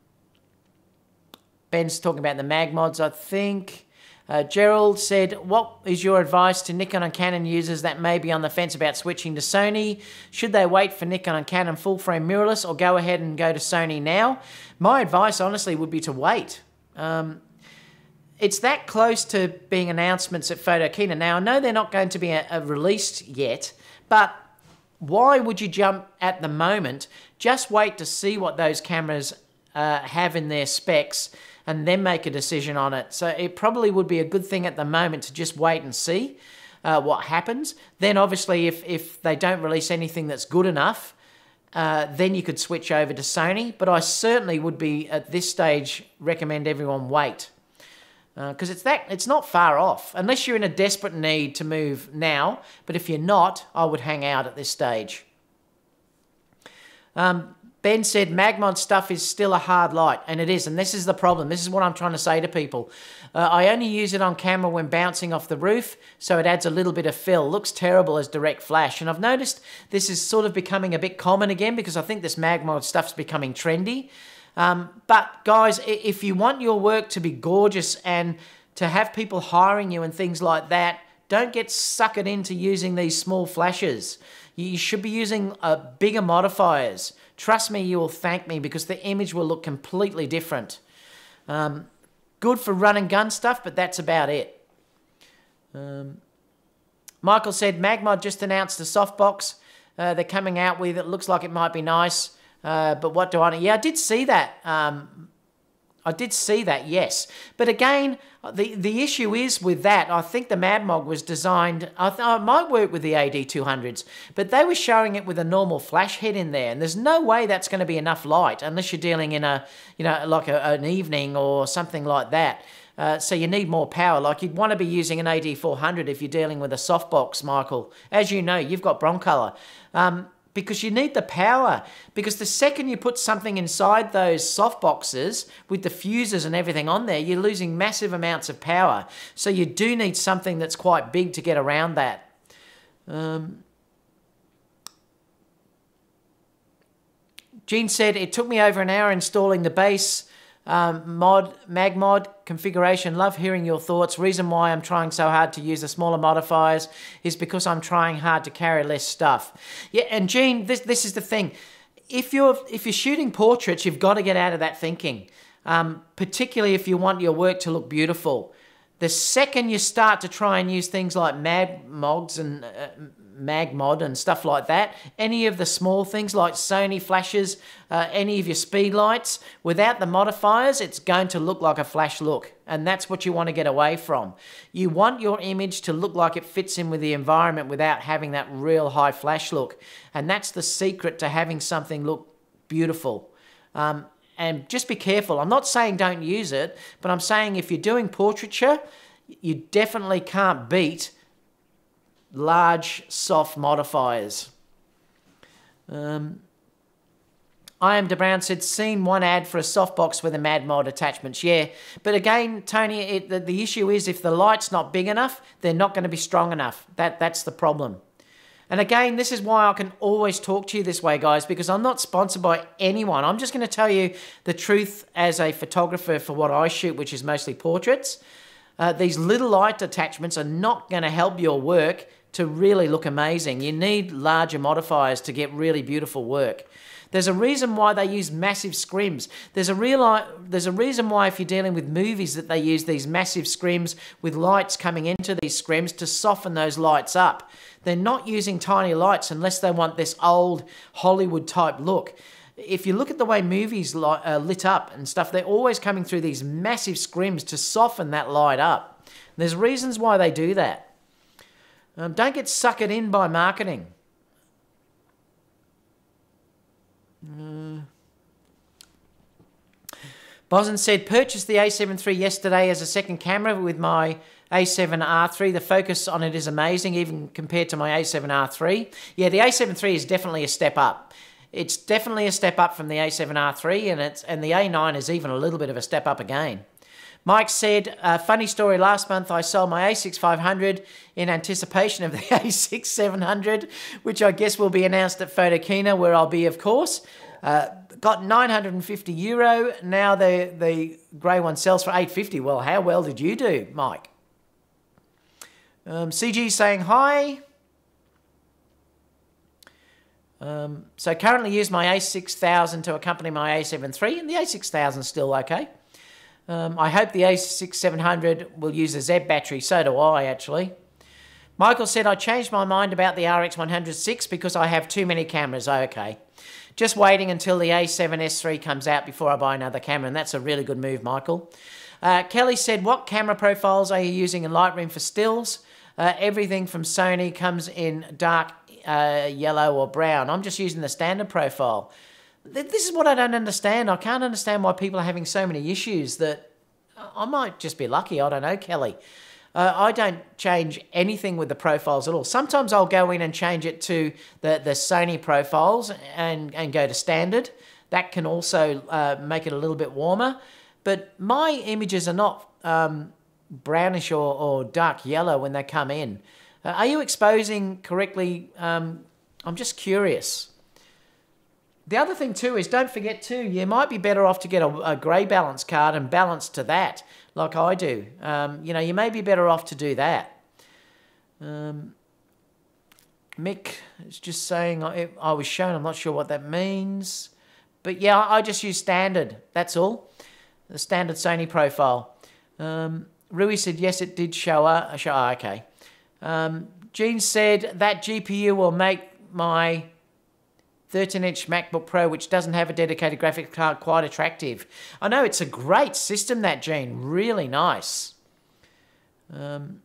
Ben's talking about the MagMods, I think. Uh, Gerald said, What is your advice to Nikon and Canon users that may be on the fence about switching to Sony? Should they wait for Nikon and Canon full frame mirrorless or go ahead and go to Sony now? My advice, honestly, would be to wait. Um, it's that close to being announcements at Photokina. Now, I know they're not going to be a, a released yet, but why would you jump at the moment? Just wait to see what those cameras uh, have in their specs and then make a decision on it. So it probably would be a good thing at the moment to just wait and see uh, what happens. Then obviously if, if they don't release anything that's good enough, uh, then you could switch over to Sony. But I certainly would be, at this stage, recommend everyone wait. Because uh, it's that it's not far off, unless you're in a desperate need to move now. But if you're not, I would hang out at this stage. Um, Ben said MagMod stuff is still a hard light, and it is, and this is the problem. This is what I'm trying to say to people. Uh, I only use it on camera when bouncing off the roof, so it adds a little bit of fill. Looks terrible as direct flash, and I've noticed this is sort of becoming a bit common again because I think this MagMod stuff's becoming trendy. Um, but guys, if you want your work to be gorgeous and to have people hiring you and things like that, don't get suckered into using these small flashes. You should be using uh, bigger modifiers. Trust me, you will thank me because the image will look completely different. Um, good for run and gun stuff, but that's about it. Um, Michael said MagMod just announced a softbox uh, they're coming out with. It looks like it might be nice, uh, but what do I know? Yeah, I did see that. Um, I did see that, yes. But again, the, the issue is with that, I think the MagMod was designed, I, I might work with the AD200s, but they were showing it with a normal flash head in there, and there's no way that's going to be enough light unless you're dealing in a, you know, like a, an evening or something like that. Uh, so you need more power. Like you'd want to be using an AD400 if you're dealing with a softbox, Michael. As you know, you've got Broncolor. Um, because you need the power. Because the second you put something inside those soft boxes with the fuses and everything on there, you're losing massive amounts of power. So you do need something that's quite big to get around that. Um, Gene said, it took me over an hour installing the base um, mod, MagMod, configuration. Love hearing your thoughts. Reason why I'm trying so hard to use the smaller modifiers is because I'm trying hard to carry less stuff. Yeah, and Gene, this this is the thing. If you're if you're shooting portraits, you've got to get out of that thinking. Um, particularly if you want your work to look beautiful. The second you start to try and use things like MagMods and uh, MagMod and stuff like that, any of the small things like Sony flashes, uh, any of your speed lights, without the modifiers, it's going to look like a flash look. And that's what you want to get away from. You want your image to look like it fits in with the environment without having that real high flash look. And that's the secret to having something look beautiful. Um, and just be careful. I'm not saying don't use it, but I'm saying if you're doing portraiture, you definitely can't beat large soft modifiers. Um, I am DeBrown said, seen one ad for a softbox with a MagMod attachments. Yeah, but again, Tony, it, the, the issue is if the light's not big enough, they're not going to be strong enough. That That's the problem. And again, this is why I can always talk to you this way, guys, because I'm not sponsored by anyone. I'm just going to tell you the truth as a photographer for what I shoot, which is mostly portraits. Uh, these little light attachments are not going to help your work to really look amazing. You need larger modifiers to get really beautiful work. There's a reason why they use massive scrims. There's a real there's a reason why if you're dealing with movies that they use these massive scrims with lights coming into these scrims to soften those lights up. They're not using tiny lights unless they want this old Hollywood type look. If you look at the way movies light, uh, lit up and stuff, they're always coming through these massive scrims to soften that light up. There's reasons why they do that. Um, don't get suckered in by marketing. Uh, said, purchased the A7 III yesterday as a second camera with my A7R3. The focus on it is amazing, even compared to my A7R3. Yeah, the A7 III is definitely a step up. It's definitely a step up from the A7R3, and it's and the A9 is even a little bit of a step up again. Mike said, funny story, last month I sold my A6 500 in anticipation of the A6 700, which I guess will be announced at Photokina, where I'll be, of course. Uh, got 950 euro. Now the, the grey one sells for 850. Well, how well did you do, Mike? Um, CG saying hi. Um, so currently use my A6000 to accompany my A7 III, and the A6000 is still okay. Um, I hope the A6700 will use a Z battery. So do I, actually. Michael said, I changed my mind about the RX106 because I have too many cameras. Okay. Just waiting until the A7S3 comes out before I buy another camera, and that's a really good move, Michael. Uh, Kelly said, what camera profiles are you using in Lightroom for stills? Uh, everything from Sony comes in dark uh, yellow or brown. I'm just using the standard profile this is what I don't understand. I can't understand why people are having so many issues that I might just be lucky. I don't know, Kelly. Uh, I don't change anything with the profiles at all. Sometimes I'll go in and change it to the, the Sony profiles and, and go to standard. That can also uh, make it a little bit warmer. But my images are not um, brownish or, or dark yellow when they come in. Uh, are you exposing correctly? Um, I'm just curious. The other thing too is don't forget too, you might be better off to get a, a grey balance card and balance to that, like I do. Um, you know, you may be better off to do that. Um, Mick is just saying I, I was shown. I'm not sure what that means, but yeah, I just use standard. That's all, the standard Sony profile. Um, Rui said yes, it did show up. Show, oh, okay. Um, Gene said that GPU will make my 13 inch MacBook Pro, which doesn't have a dedicated graphics card, quite attractive. I know it's a great system, that Gene. Really nice. Um,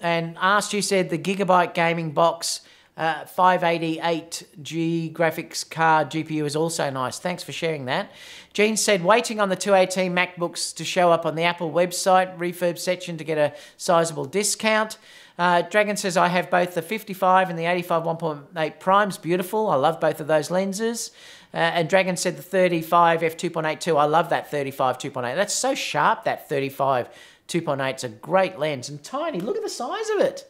and asked you said the Gigabyte gaming box uh, 588G graphics card GPU is also nice. Thanks for sharing that. Gene said, waiting on the 218 MacBooks to show up on the Apple website refurb section to get a sizable discount. Uh, Dragon says, I have both the 55 and the 85 1.8 primes. Beautiful. I love both of those lenses. Uh, and Dragon said the 35 f2.82. I love that 35 2.8. That's so sharp, that 35 2.8. It's a great lens and tiny. Look at the size of it.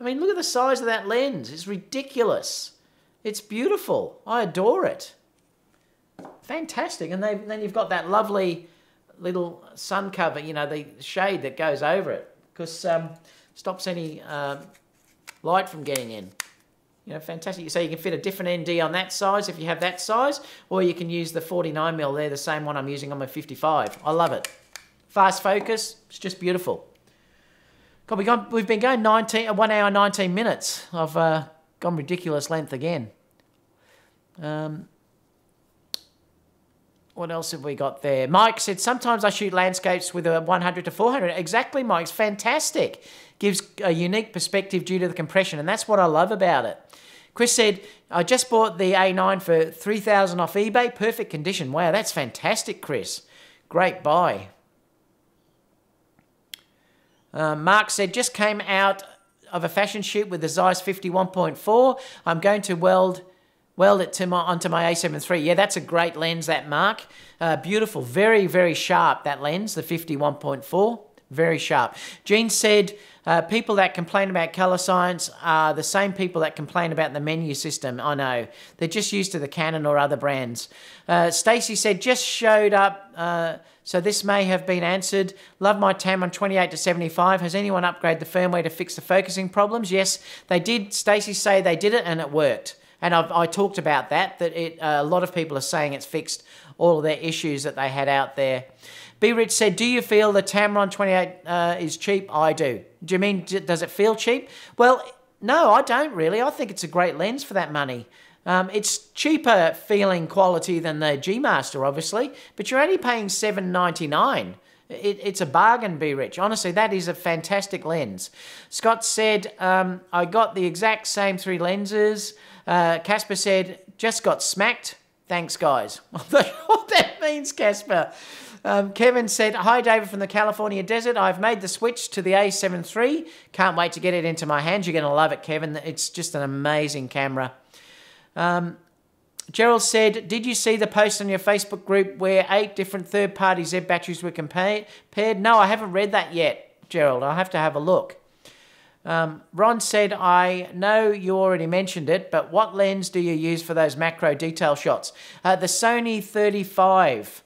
I mean, look at the size of that lens. It's ridiculous. It's beautiful. I adore it. Fantastic. And then you've got that lovely little sun cover, you know, the shade that goes over it. Because um, stops any um, light from getting in. You know, fantastic. So you can fit a different ND on that size if you have that size, or you can use the 49mm there, the same one I'm using on my 55. I love it. Fast focus, it's just beautiful. God, we gone, we've been going 19, uh, 1 hour 19 minutes. I've uh, gone ridiculous length again. Um, what else have we got there? Mike said, sometimes I shoot landscapes with a 100 to 400. Exactly, Mike's fantastic. Gives a unique perspective due to the compression, and that's what I love about it. Chris said, I just bought the A9 for 3000 off eBay. Perfect condition. Wow, that's fantastic, Chris. Great buy. Uh, Mark said, just came out of a fashion shoot with the Zeiss 51.4. I'm going to weld weld it to my onto my A7 III. Yeah, that's a great lens, that Mark. Uh, beautiful, very, very sharp, that lens, the 51.4. Very sharp. Gene said, uh, people that complain about color science are the same people that complain about the menu system. I know. They're just used to the Canon or other brands. Uh, Stacy said, just showed up, uh, so this may have been answered. Love my Tamron 28 to 75. Has anyone upgraded the firmware to fix the focusing problems? Yes, they did. Stacy say they did it and it worked. And I've, i talked about that, that it, a lot of people are saying it's fixed all of their issues that they had out there. B Rich said, Do you feel the Tamron 28 uh, is cheap? I do. Do you mean, does it feel cheap? Well, no, I don't really. I think it's a great lens for that money. Um, it's cheaper feeling quality than the G Master, obviously, but you're only paying seven ninety nine. It, it's a bargain, Be Rich. Honestly, that is a fantastic lens. Scott said, um, I got the exact same three lenses. Uh, Casper said, just got smacked. Thanks, guys. what that means, Casper. Um, Kevin said, Hi, David from the California desert. I've made the switch to the A7 III. Can't wait to get it into my hands. You're going to love it, Kevin. It's just an amazing camera. Um, Gerald said, Did you see the post on your Facebook group where eight different third party Z batteries were compared? No, I haven't read that yet, Gerald. I'll have to have a look. Um, Ron said, I know you already mentioned it, but what lens do you use for those macro detail shots? Uh, the Sony 35.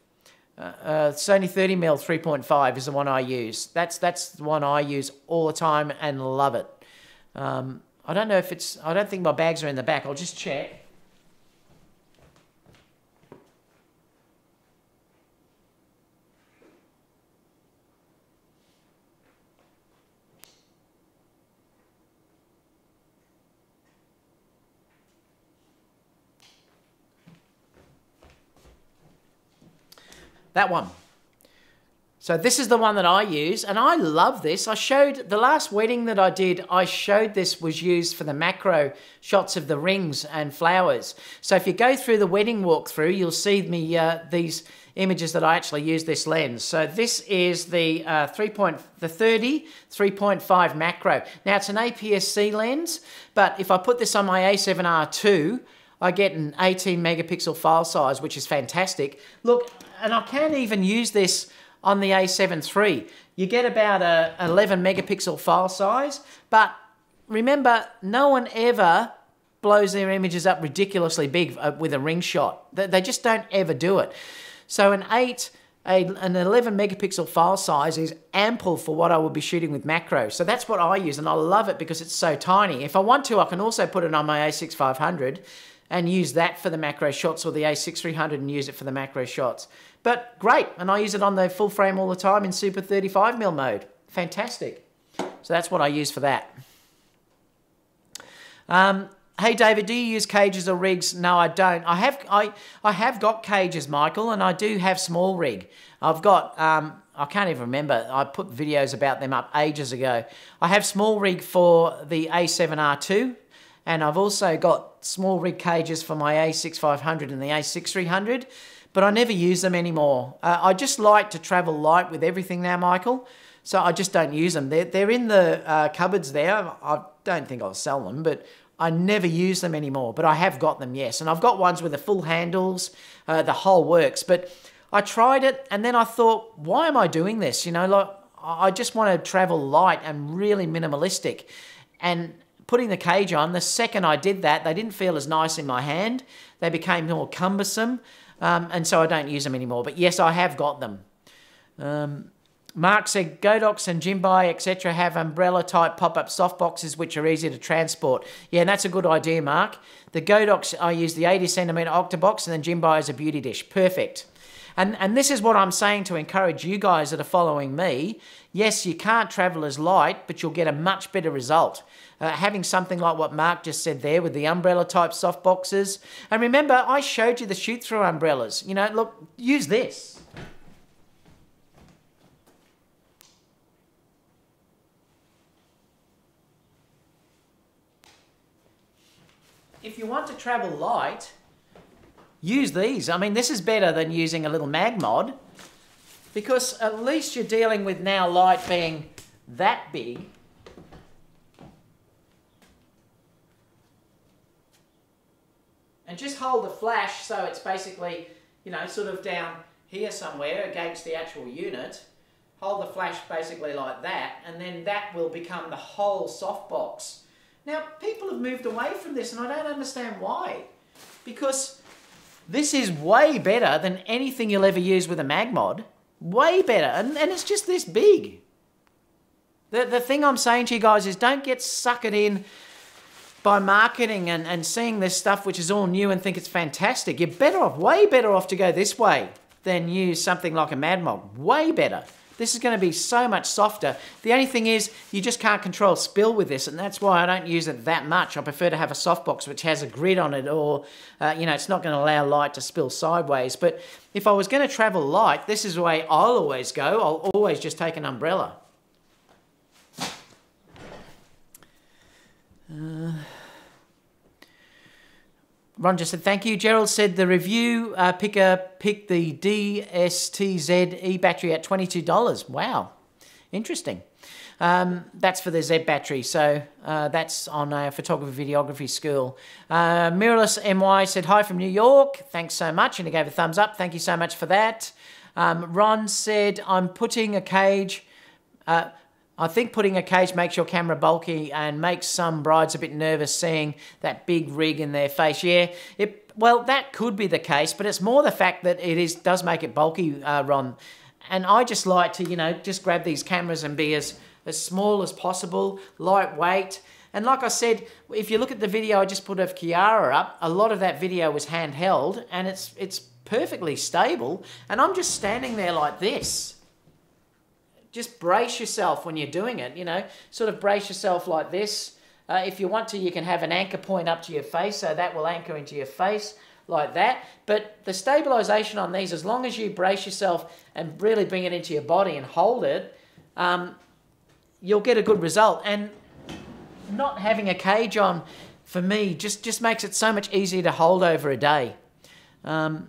Uh, uh, Sony 30mm 3.5 is the one I use. That's that's the one I use all the time and love it. Um, I don't know if it's. I don't think my bags are in the back. I'll just check. That one. So this is the one that I use, and I love this. I showed, the last wedding that I did, I showed this was used for the macro shots of the rings and flowers. So if you go through the wedding walkthrough, you'll see me uh, these images that I actually use this lens. So this is the uh, 3. Point, the 30 3.5 macro. Now it's an APS-C lens, but if I put this on my A7R II, I get an 18 megapixel file size, which is fantastic. Look, and I can even use this on the A7 III. You get about a 11 megapixel file size, but remember, no one ever blows their images up ridiculously big uh, with a ring shot. They just don't ever do it. So an 8, a, an 11 megapixel file size is ample for what I would be shooting with macro. So that's what I use, and I love it because it's so tiny. If I want to, I can also put it on my A6500 and use that for the macro shots or the A6300 and use it for the macro shots. But great, and I use it on the full frame all the time in super 35mm mode. Fantastic. So that's what I use for that. Um, hey David, do you use cages or rigs? No, I don't. I have I I have got cages, Michael, and I do have small rig. I've got um, I can't even remember. I put videos about them up ages ago. I have small rig for the A7R2, and I've also got small rig cages for my A6500 and the A6300 but I never use them anymore. Uh, I just like to travel light with everything now, Michael. So I just don't use them. They're, they're in the uh, cupboards there. I don't think I'll sell them, but I never use them anymore. But I have got them, yes. And I've got ones with the full handles, uh, the whole works. But I tried it and then I thought, why am I doing this? You know, like I just want to travel light and really minimalistic. And putting the cage on, the second I did that, they didn't feel as nice in my hand. They became more cumbersome. Um, and so I don't use them anymore. But yes, I have got them. Um, Mark said Godox and Jinbei, etc., have umbrella type pop up softboxes which are easy to transport. Yeah, and that's a good idea, Mark. The Godox, I use the 80 centimeter octabox, and then Jinbei is a beauty dish. Perfect. And, and this is what I'm saying to encourage you guys that are following me. Yes, you can't travel as light, but you'll get a much better result. Uh, having something like what Mark just said there with the umbrella type soft boxes. And remember, I showed you the shoot through umbrellas. You know, look, use this. If you want to travel light, use these. I mean, this is better than using a little MagMod because at least you're dealing with now light being that big. And just hold the flash so it's basically, you know, sort of down here somewhere against the actual unit. Hold the flash basically like that, and then that will become the whole softbox. Now, people have moved away from this, and I don't understand why. Because this is way better than anything you'll ever use with a MagMod. Way better. And, and it's just this big. The, the thing I'm saying to you guys is don't get suckered in by marketing and, and seeing this stuff which is all new and think it's fantastic. You're better off, way better off to go this way than use something like a MagMod. Way better. This is going to be so much softer. The only thing is you just can't control spill with this and that's why I don't use it that much. I prefer to have a softbox which has a grid on it or, uh, you know, it's not going to allow light to spill sideways. But if I was going to travel light, this is the way I'll always go. I'll always just take an umbrella. Uh... Ron just said, thank you. Gerald said the review uh, picker picked the DSTZ E battery at $22. Wow, interesting. Um, that's for the Z battery, so uh, that's on a photography videography school. Uh, Mirrorless MY said, hi from New York. Thanks so much, and he gave a thumbs up. Thank you so much for that. Um, Ron said, I'm putting a cage... Uh, I think putting a cage makes your camera bulky and makes some brides a bit nervous seeing that big rig in their face. Yeah, it, well, that could be the case, but it's more the fact that it is does make it bulky, uh, Ron. And I just like to, you know, just grab these cameras and be as, as small as possible, lightweight. And like I said, if you look at the video I just put of Kiara up, a lot of that video was handheld and it's, it's perfectly stable. And I'm just standing there like this just brace yourself when you're doing it, you know, sort of brace yourself like this. Uh, if you want to, you can have an anchor point up to your face, so that will anchor into your face like that. But the stabilization on these, as long as you brace yourself and really bring it into your body and hold it, um, you'll get a good result. And not having a cage on, for me, just, just makes it so much easier to hold over a day. Um,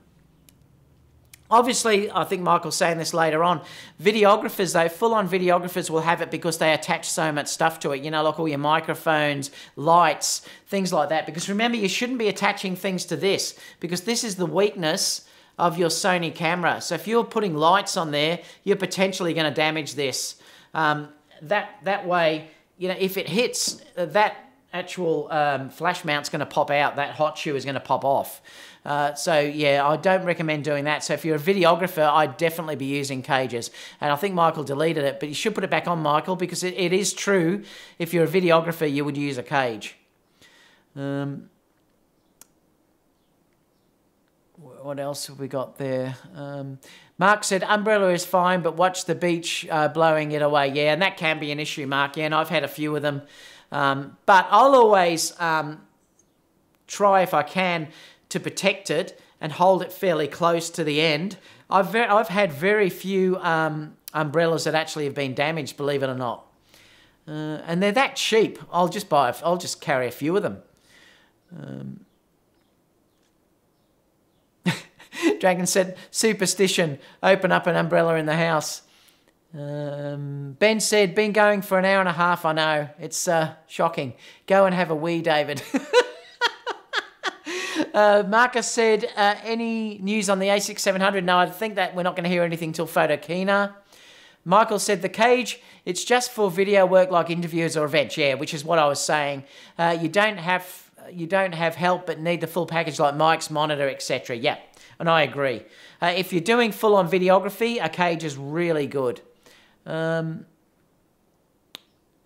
Obviously, I think Michael's saying this later on. Videographers, though, full on videographers will have it because they attach so much stuff to it. You know, like all your microphones, lights, things like that. Because remember, you shouldn't be attaching things to this because this is the weakness of your Sony camera. So if you're putting lights on there, you're potentially going to damage this. Um, that, that way, you know, if it hits, uh, that actual um, flash mount's going to pop out. That hot shoe is going to pop off. Uh, so yeah, I don't recommend doing that. So if you're a videographer, I'd definitely be using cages. And I think Michael deleted it, but you should put it back on, Michael, because it, it is true. If you're a videographer, you would use a cage. Um, what else have we got there? Um, Mark said umbrella is fine, but watch the beach uh, blowing it away. Yeah, and that can be an issue, Mark. Yeah, and I've had a few of them. Um, but I'll always um, try if I can to protect it and hold it fairly close to the end. I've, I've had very few um, umbrellas that actually have been damaged, believe it or not. Uh, and they're that cheap. I'll just buy, I'll just carry a few of them. Um, Dragon said, superstition, open up an umbrella in the house. Um, ben said, been going for an hour and a half, I know. It's uh, shocking. Go and have a wee, David. Uh, Marcus said, uh, any news on the A6700? No, I think that we're not going to hear anything till Photokina. Michael said, the cage, it's just for video work like interviews or events. Yeah, which is what I was saying. Uh, you don't have you don't have help but need the full package like mics, monitor, etc. Yeah, and I agree. Uh, if you're doing full-on videography, a cage is really good. Um,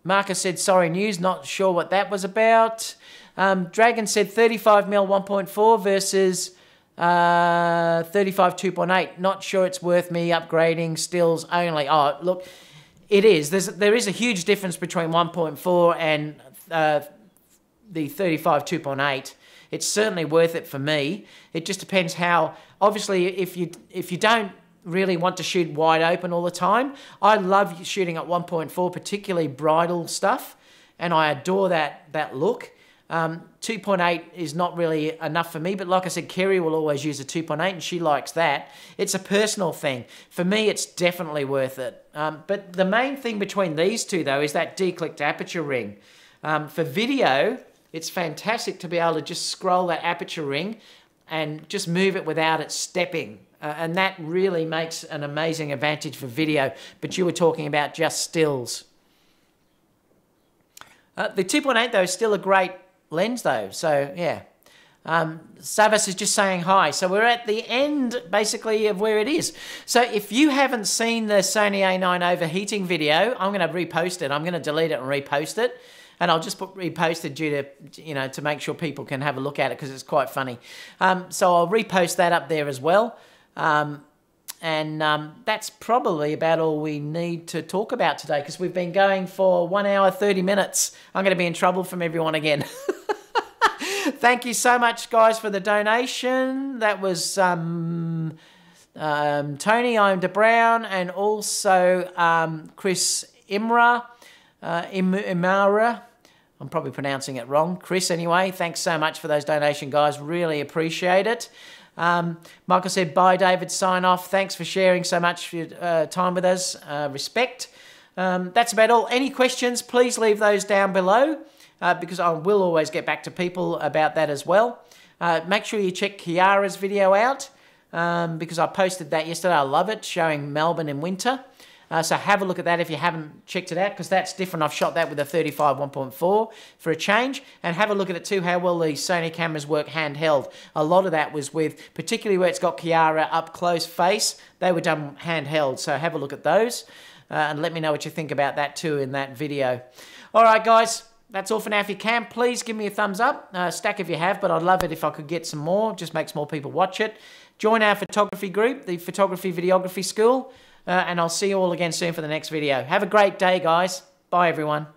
Marcus said, sorry news, not sure what that was about. Um, Dragon said 35 mil 1.4 versus Uh, 35 2.8. Not sure it's worth me upgrading. Stills only. Oh, look, it is. There's there is a huge difference between 1.4 and uh, the 35 2.8. It's certainly worth it for me. It just depends how. Obviously, if you if you don't really want to shoot wide open all the time, I love shooting at 1.4, particularly bridal stuff, and I adore that that look. Um, 2.8 is not really enough for me, but like I said, Kerry will always use a 2.8 and she likes that. It's a personal thing. For me, it's definitely worth it. Um, but the main thing between these two, though, is that declicked aperture ring. Um, for video, it's fantastic to be able to just scroll that aperture ring and just move it without it stepping. Uh, and that really makes an amazing advantage for video. But you were talking about just stills. Uh, the 2.8 though is still a great lens though. So yeah. Um, Savas is just saying hi. So we're at the end basically of where it is. So if you haven't seen the Sony A9 overheating video, I'm going to repost it. I'm going to delete it and repost it. And I'll just put reposted due to, you know, to make sure people can have a look at it because it's quite funny. Um, so I'll repost that up there as well. Um, and um, that's probably about all we need to talk about today because we've been going for one hour, 30 minutes. I'm going to be in trouble from everyone again. Thank you so much, guys, for the donation. That was um, um, Tony I'm De Brown and also um, Chris Imra, uh, Im Imara. I'm probably pronouncing it wrong. Chris, anyway, thanks so much for those donation, guys. Really appreciate it. Um, Michael said, bye, David, sign off. Thanks for sharing so much for your uh, time with us. Uh, respect. Um, that's about all. Any questions, please leave those down below uh, because I will always get back to people about that as well. Uh, make sure you check Kiara's video out um, because I posted that yesterday. I love it, showing Melbourne in winter. Uh, so have a look at that if you haven't checked it out because that's different. I've shot that with a 35 1.4 for a change. And have a look at it too, how well the Sony cameras work handheld. A lot of that was with, particularly where it's got Kiara up close face, they were done handheld. So have a look at those uh, and let me know what you think about that too in that video. All right, guys. That's all for now. If you can, please give me a thumbs up. Uh, stack if you have, but I'd love it if I could get some more. Just makes more people watch it. Join our photography group, the Photography Videography School. Uh, and I'll see you all again soon for the next video. Have a great day, guys. Bye, everyone.